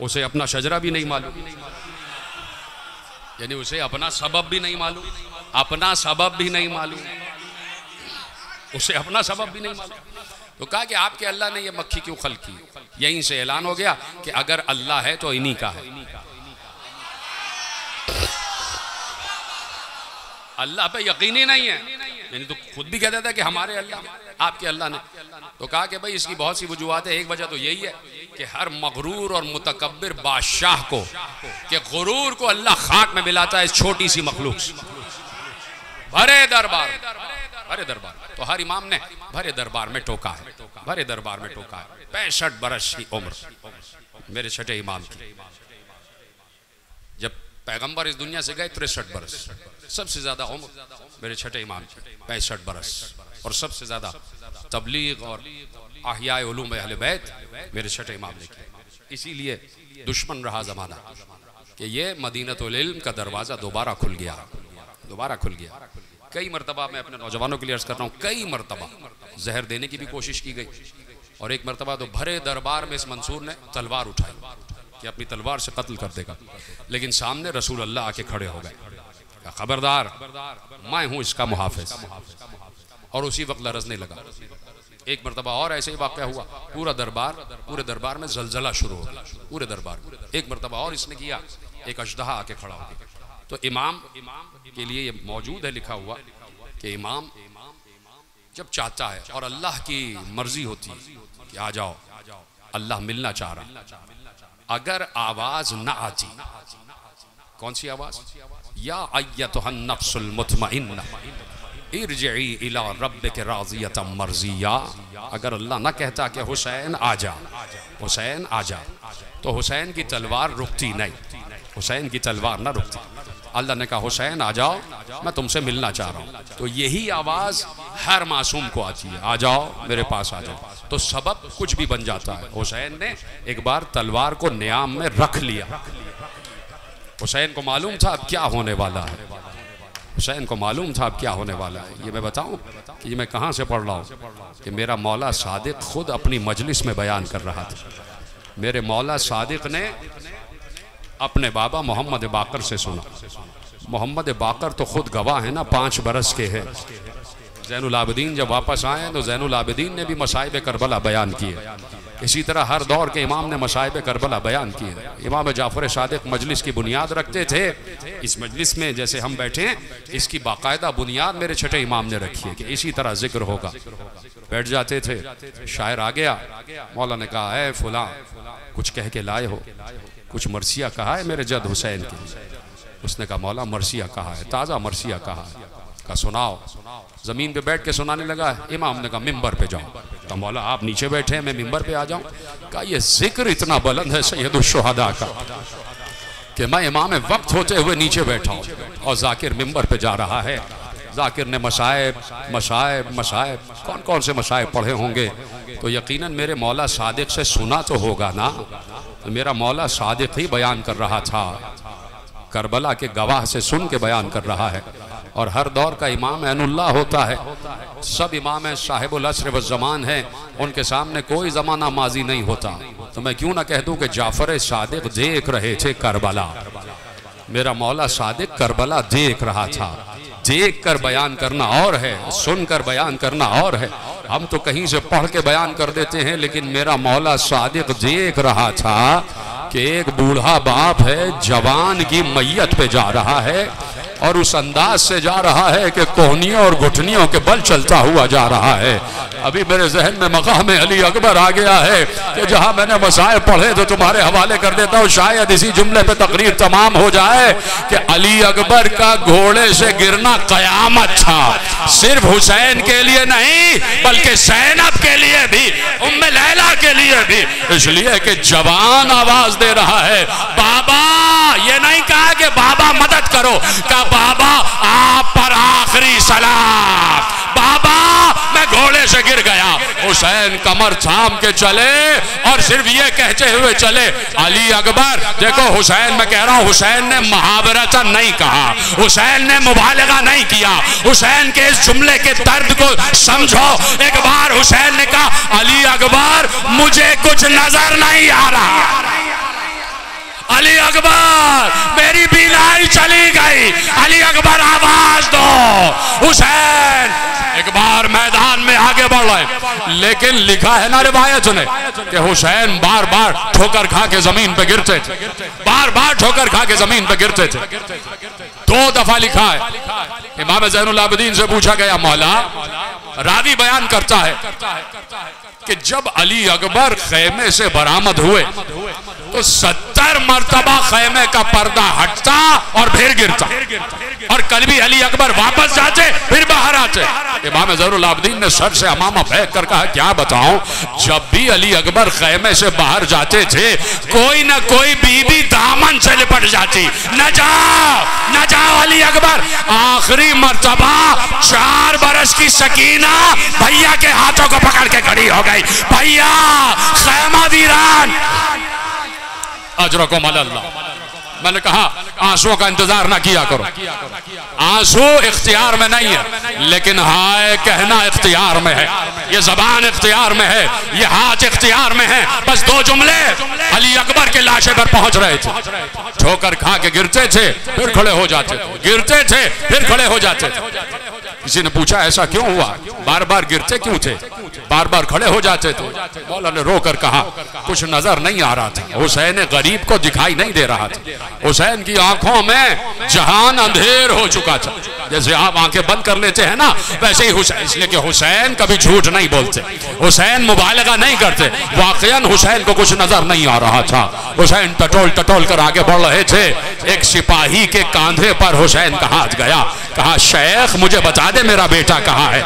उसे अपना शजरा भी नहीं मालूम। यानी उसे अपना सबब भी नहीं मालूम। अपना सबब भी नहीं मालूम। उसे अपना सबब भी नहीं मालूम। तो कहा कि आपके अल्लाह ने यह मक्खी क्यों खल की? यहीं से ऐलान हो गया कि अगर अल्लाह है तो इन्हीं का है। अल्लाह पे यकीन ही नहीं है। यानी तो खुद भी कहता था कि हमारे अल्लाह आपके अल्लाह ने। तो कहा कि भाई इसकी बहुत सी वजूहत है, एक वजह तो यही है। कि हर मगरूर और मुतकबर बादशाह को, कि गुरूर को अल्लाह खाक में मिलाता है इस छोटी सी मखलूक भरे दरबार भरे दरबार तो हर इमाम ने भरे दरबार में टोका है, भरे दरबार में टोका है। पैंसठ बरस की उम्र मेरे छठे इमाम की। जब पैगंबर इस दुनिया से गए, तिरसठ बरस। सबसे ज़्यादा उम्र मेरे छठे इमाम की, पैंसठ बरस। और सबसे ज़्यादा तबलीग और आहिया अहल बैत, मेरे छठे इमाम किया इसीलिए दुश्मन रहा जमाना कि ये मदीनत का दरवाज़ा दोबारा खुल गया। दोबारा खुल गया। कई मरतबा मैं अपने नौजवानों के लिए अर्ज़ कर रहा हूँ, कई मरतबा जहर देने की भी कोशिश की गई। और एक मरतबा तो भरे दरबार में इस मंसूर ने तलवार उठाई कि अपनी तलवार से कत्ल कर देगा। लेकिन सामने रसूल अल्लाह आके खड़े हो गए। खबरदार, मैं हूँ इसका मुहाफिज। और उसी वक्त लरजने लगा। एक मरतबा और ऐसे ही वाक़ हुआ। पूरा दरबार, पूरे दरबार में जलजला शुरू हो गया। पूरे दरबार में। एक मरतबा और इसने किया, एक अशदहा आके खड़ा हो गया। तो इमाम के लिए ये मौजूद है लिखा हुआ कि इमाम जब चाहता है और अल्लाह की मर्ज़ी होती है कि आ जाओ, अल्लाह मिलना चाह रहा अगर आवाज़ ना आती, कौन सी आवाज़? या अयत नफ्सुल मुतमइन्ना अगर अल्लाह ना कहता कि हुसैन आ जा, हुसैन आ जा तो हुसैन की तलवार रुकती नहीं, हुसैन की तलवार ना रुकती। अल्लाह ने कहा, हुसैन, आ जाओ, मैं तुमसे मिलना चाह रहा हूँ। तो यही आवाज़ हर मासूम को आती है, आ जाओ, मेरे पास आ जाओ। तो सबब कुछ भी बन जाता है। हुसैन ने एक बार तलवार को न्याम में रख लिया। हुसैन को मालूम था अब क्या होने वाला है। हुसैन को मालूम था अब क्या होने वाला है। ये मैं बताऊँ कि मैं कहाँ से पढ़ रहा हूँ कि मेरा मौला सादिक खुद अपनी मजलिस में बयान कर रहा था। मेरे मौला सादिक ने अपने बाबा मोहम्मद बाकर से सुना। मोहम्मद बाकर तो खुद गवाह है ना, पाँच बरस के हैं। जैनुल आबदीन जब वापस आए तो जैनुल आबदीन ने भी मसाइब करबला बयान किए। इसी तरह हर दौर के इमाम ने मसाइब करबला बयान किए। इमाम जाफ़र सादिक मजलिस की बुनियाद रखते थे। इस मजलिस में जैसे हम बैठे इसकी बाकायदा बुनियाद मेरे छठे इमाम ने रखी है कि इसी तरह ज़िक्र होगा। बैठ जाते थे, शायर आ गया, मौला ने कहा है फुला, कुछ कह के लाए हो। कुछ मरसिया कहा है मेरे जद हुसैन के उसने कहा, मौला मरसिया कहा है, ताज़ा मरसिया कहा है। का सुनाओ। ज़मीन पे बैठ के सुनाने लगा इमाम ने कहा, मिंबर पे जाओ। तो मौला आप नीचे बैठे हैं, मैं मिंबर पे आ जाऊँ। कहा, ये ज़िक्र इतना बुलंद है सैयदुलशहदा का कि मैं इमाम वक्त होते हुए नीचे बैठा हूँ और जाकिर मिंबर पे जा रहा है। जाकिर ने मसायब मसायब मसायब कौन कौन से मसायब पढ़े होंगे? तो यकीनन मेरे मौला सादिक से सुना तो होगा ना? तो मेरा मौला सादिक ही बयान कर रहा था। करबला के गवाह से सुन के बयान कर रहा है। और हर दौर का इमाम एनुल्ला होता है। सब इमाम साहिबुलसर व जमान है। उनके सामने कोई ज़माना माजी नहीं होता। तो मैं क्यों ना कह दूँ कि जाफ़र सादिक देख रहे थे करबला। मेरा मौला सादिक करबला देख रहा था। देख कर बयान करना और है सुनकर बयान करना और है। हम तो कहीं से पढ़ के बयान कर देते हैं, लेकिन मेरा मौला सादिक देख रहा था कि एक बूढ़ा बाप है, जवान की मैयत पे जा रहा है। और उस अंदाज से जा रहा है कि कोहनियों और घुटनियों के बल चलता हुआ जा रहा है। अभी मेरे जहन में मकाम अली अकबर आ गया है कि जहाँ मैंने मसाए पढ़े तो तुम्हारे हवाले कर देता हूँ, शायद इसी जुमले पे तकरीर तमाम हो जाए कि अली अकबर का घोड़े से गिरना कयामत था। सिर्फ़ हुसैन के लिए नहीं, बल्कि सैनब के लिए भी, उम्मे लैला के लिए भी। इसलिए कि जवान आवाज़ दे रहा है, बाबा! ये नहीं कहा कि बाबा मदद करो का बाबा, आप पर आखिरी सलाम। बाबा, मैं घोड़े से गिर गया। हुसैन कमर थाम के चले और सिर्फ़ ये कहते हुए चले, अली अकबर, देखो हुसैन, मैं कह रहा हूँ, हुसैन ने महावरता नहीं कहा। हुसैन ने मुबालगा नहीं किया। हुसैन के इस जुमले के दर्द को समझो। एक बार हुसैन ने कहा, अली अकबर, मुझे कुछ नज़र नहीं आ रहा। अली अकबर, मेरी बीनाई चली गई। अली अकबर, आवाज़ दो। हुसैन, एक बार मैदान में आगे बढ़। रहे लेकिन लिखा है ना रिवायत ने कि हुसैन बार बार ठोकर खा के ज़मीन पे गिरते थे। बार बार ठोकर खा के ज़मीन पे गिरते थे। दो दफ़ा लिखा है। इमाम जैनुल आबदीन से पूछा गया, मौला, रावी बयान करता है कि जब अली अकबर खेमे से बरामद हुए तो सत्तर मरतबा खेमे का पर्दा हटता और फिर गिरता। और कल भी अली अकबर वापस जाते, फिर बाहर आते। इमाम जरूल आबदीन ने सर से अमामा फेंक कर कहा, क्या बताऊँ? जब भी अली अकबर खेमे से बाहर जाते थे, कोई ना कोई बीबी दामन से लिपट जाती। न जाओ न जाओ अली अकबर। आखिरी मरतबा चार बरस की सकीना भैया के हाथों को पकड़ के खड़ी हो गई। भैया, खेमा वीरान। अजरकुम अल्लाह। मैंने कहा, आंसुओं का इंतज़ार ना किया करो। आँसू इख्तियार में नहीं है, लेकिन हाय कहना इख्तियार में है। ये जबान इख्तियार में है, ये हाथ इख्तियार में है। बस दो जुमले, अली अकबर के लाशे पर पहुँच रहे थे। ठोकर खा के गिरते थे, फिर खड़े हो जाते थे। गिरते थे, फिर खड़े हो जाते थे। किसी ने पूछा, ऐसा क्यों हुआ? बार बार गिरते क्यों थे? बार बार खड़े हो जाते थे। मौला ने रोकर कहा, कुछ नज़र नहीं आ रहा था। हुसैन गरीब को दिखाई नहीं दे रहा था। हुसैन की आँखों में जहान अंधेर हो चुका था। जैसे आप आँखें बंद कर लेते हैं ना, वैसे ही हुसैन, इसलिए कि हुसैन कभी झूठ नहीं बोलते। हुसैन मुबालगा नहीं करते। वाकया हुसैन को कुछ नज़र नहीं आ रहा था। हुसैन टटोल टटोल कर आगे बढ़ रहे थे। एक सिपाही के कांधे पर हुसैन का हाथ गया। कहा, शेख, मुझे बता दे मेरा बेटा कहाँ है?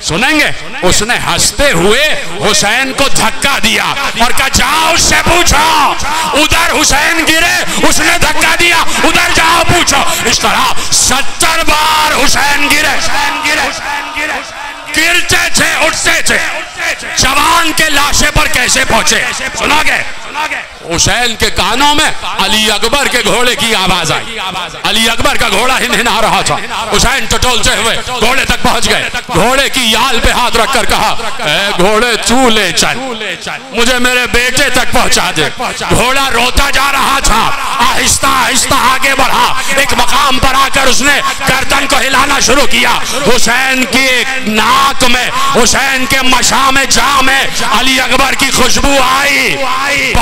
सुनेंगे? उसने हँसते हुए हुसैन को धक्का दिया और कहा, जाओ, उससे पूछो। उधर हुसैन गिरे, उसने धक्का दिया। उधर जाओ, पूछो। इस तरह सत्तर बार हुसैन गिरे। हुसैन गिरे हुसैन गिरे गिरते थे, उठते थे। जवान के लाशे पर कैसे पहुँचे? सुनोगे हुसैन के कानों में अली अकबर के घोड़े की आवाज़ आई। अली अकबर का घोड़ा हिनहिना रहा था। हुसैन टटोलते हुए घोड़े तक पहुँच गए। घोड़े की याल पे हाथ रखकर कहा घोड़े तू ले चल। मुझे मेरे बेटे तक पहुँचा दे। घोड़ा रोता जा रहा था। आहिस्ता आहिस्ता आगे बढ़ा। एक मकाम पर आकर उसने गर्दन को हिलाना शुरू किया। हुसैन की नाक में हुसैन के मशा में जा में अली अकबर की खुशबू आई।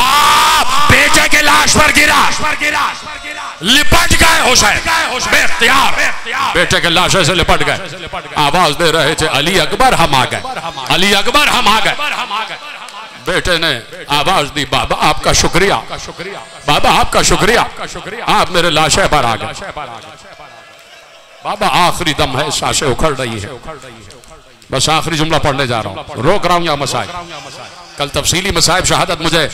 बाप, बेटे के लाश पर गिरा। लिपट गए बेटे के लाशे से लिपट गए। आवाज़ दे रहे थे, अली अकबर, हम आ गए। अली अकबर, हम आ गए। बेटे ने आवाज़ दी, बाबा, आपका शुक्रिया। बाबा, आपका शुक्रिया। आप मेरे लाशे पर आ गए। बाबा, आखिरी दम है, साँसें उखड़ रही है। बस आखिरी जुमला पढ़ने जा रहा हूँ। रोक रहा हूँ या मसाइल? कल तफसीली मसाइब शहादत मुझे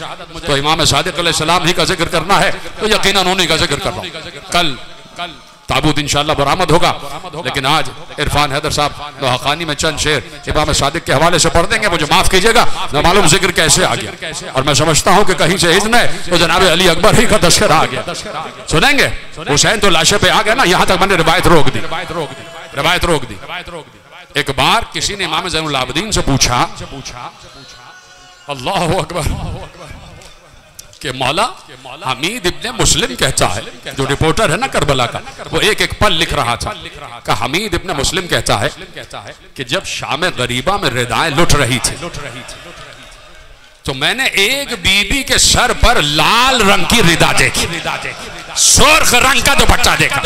तो इमाम सादिक सलाम ही का ज़िक्र करना है तो यकीन उन्हीं का ज़िक्र कर रहा हूँ। कल कल ताबूत इंशाल्लाह बरामद होगा, लेकिन आज इरफान हैदर साहब हकानी में चंद शेर इमाम सादिक के हवाले से पढ़ देंगे, मुझे माफ़ कीजिएगा, न मालूम ज़िक्र कैसे आ गया। और मैं समझता हूँ कि कहीं से इज्न तो जनाब अली अकबर ही का तस्कर आ गया। सुनेंगे? हुसैन तो लाशे पे आ गया ना, यहाँ तक मैंने रिवायत रोक दी। रिवायत रोक दी। एक बार किसी ने इमाम आबदीन से पूछा अल्लाह अकबर। के मौला हमीद इब्ने मुस्लिम कहता है, जो रिपोर्टर है ना करबला का, वो एक एक पल लिख रहा था का हमीद इब्ने मुस्लिम कहता है कि जब शाम गरीबा में रिदाएँ लुट रही थी तो मैंने एक बीबी के सर पर लाल रंग की रिदा देखी। सुर्ख रंग का दुपट्टा देखा।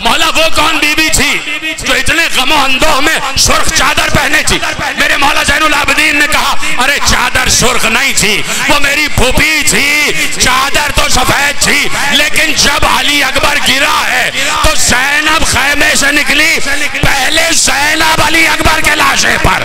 मौला, वो कौन बीबी थी जो इतने गमो अंदोह में सुर्ख चादर पहने थी? मेरे मौला जैनुल आबदीन ने कहा, अरे, चादर सुर्ख नहीं थी, वो मेरी फूफी थी, चादर तो सफ़ेद थी, लेकिन जब अली अकबर गिरा है तो सैनब खैमे से निकली, पहले सैनब अली अकबर के लाशे पर।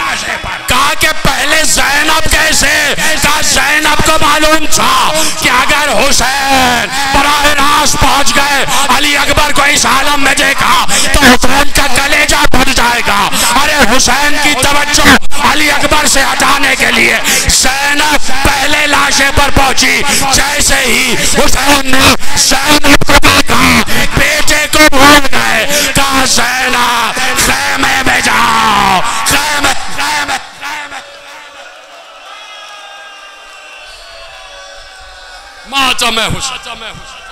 कहा कि पहले सैनब कैसे कहा जैनब को मालूम था कि अगर हुसैन बराह रास्त पहुँच गए, अली अकबर को इस आलम में देखा तो हुसैन का कलेजा फट जाएगा। अरे हुसैन की तवज्जो अली अकबर से हटाने के लिए सैनब पहले लाशे पर पहुँची। जैसे ही हुसैन ने जैनब को देखा, बेटे को भूल गए, कहा जैनब खैमे में जाओ खैमे खैमे मातम हुसैन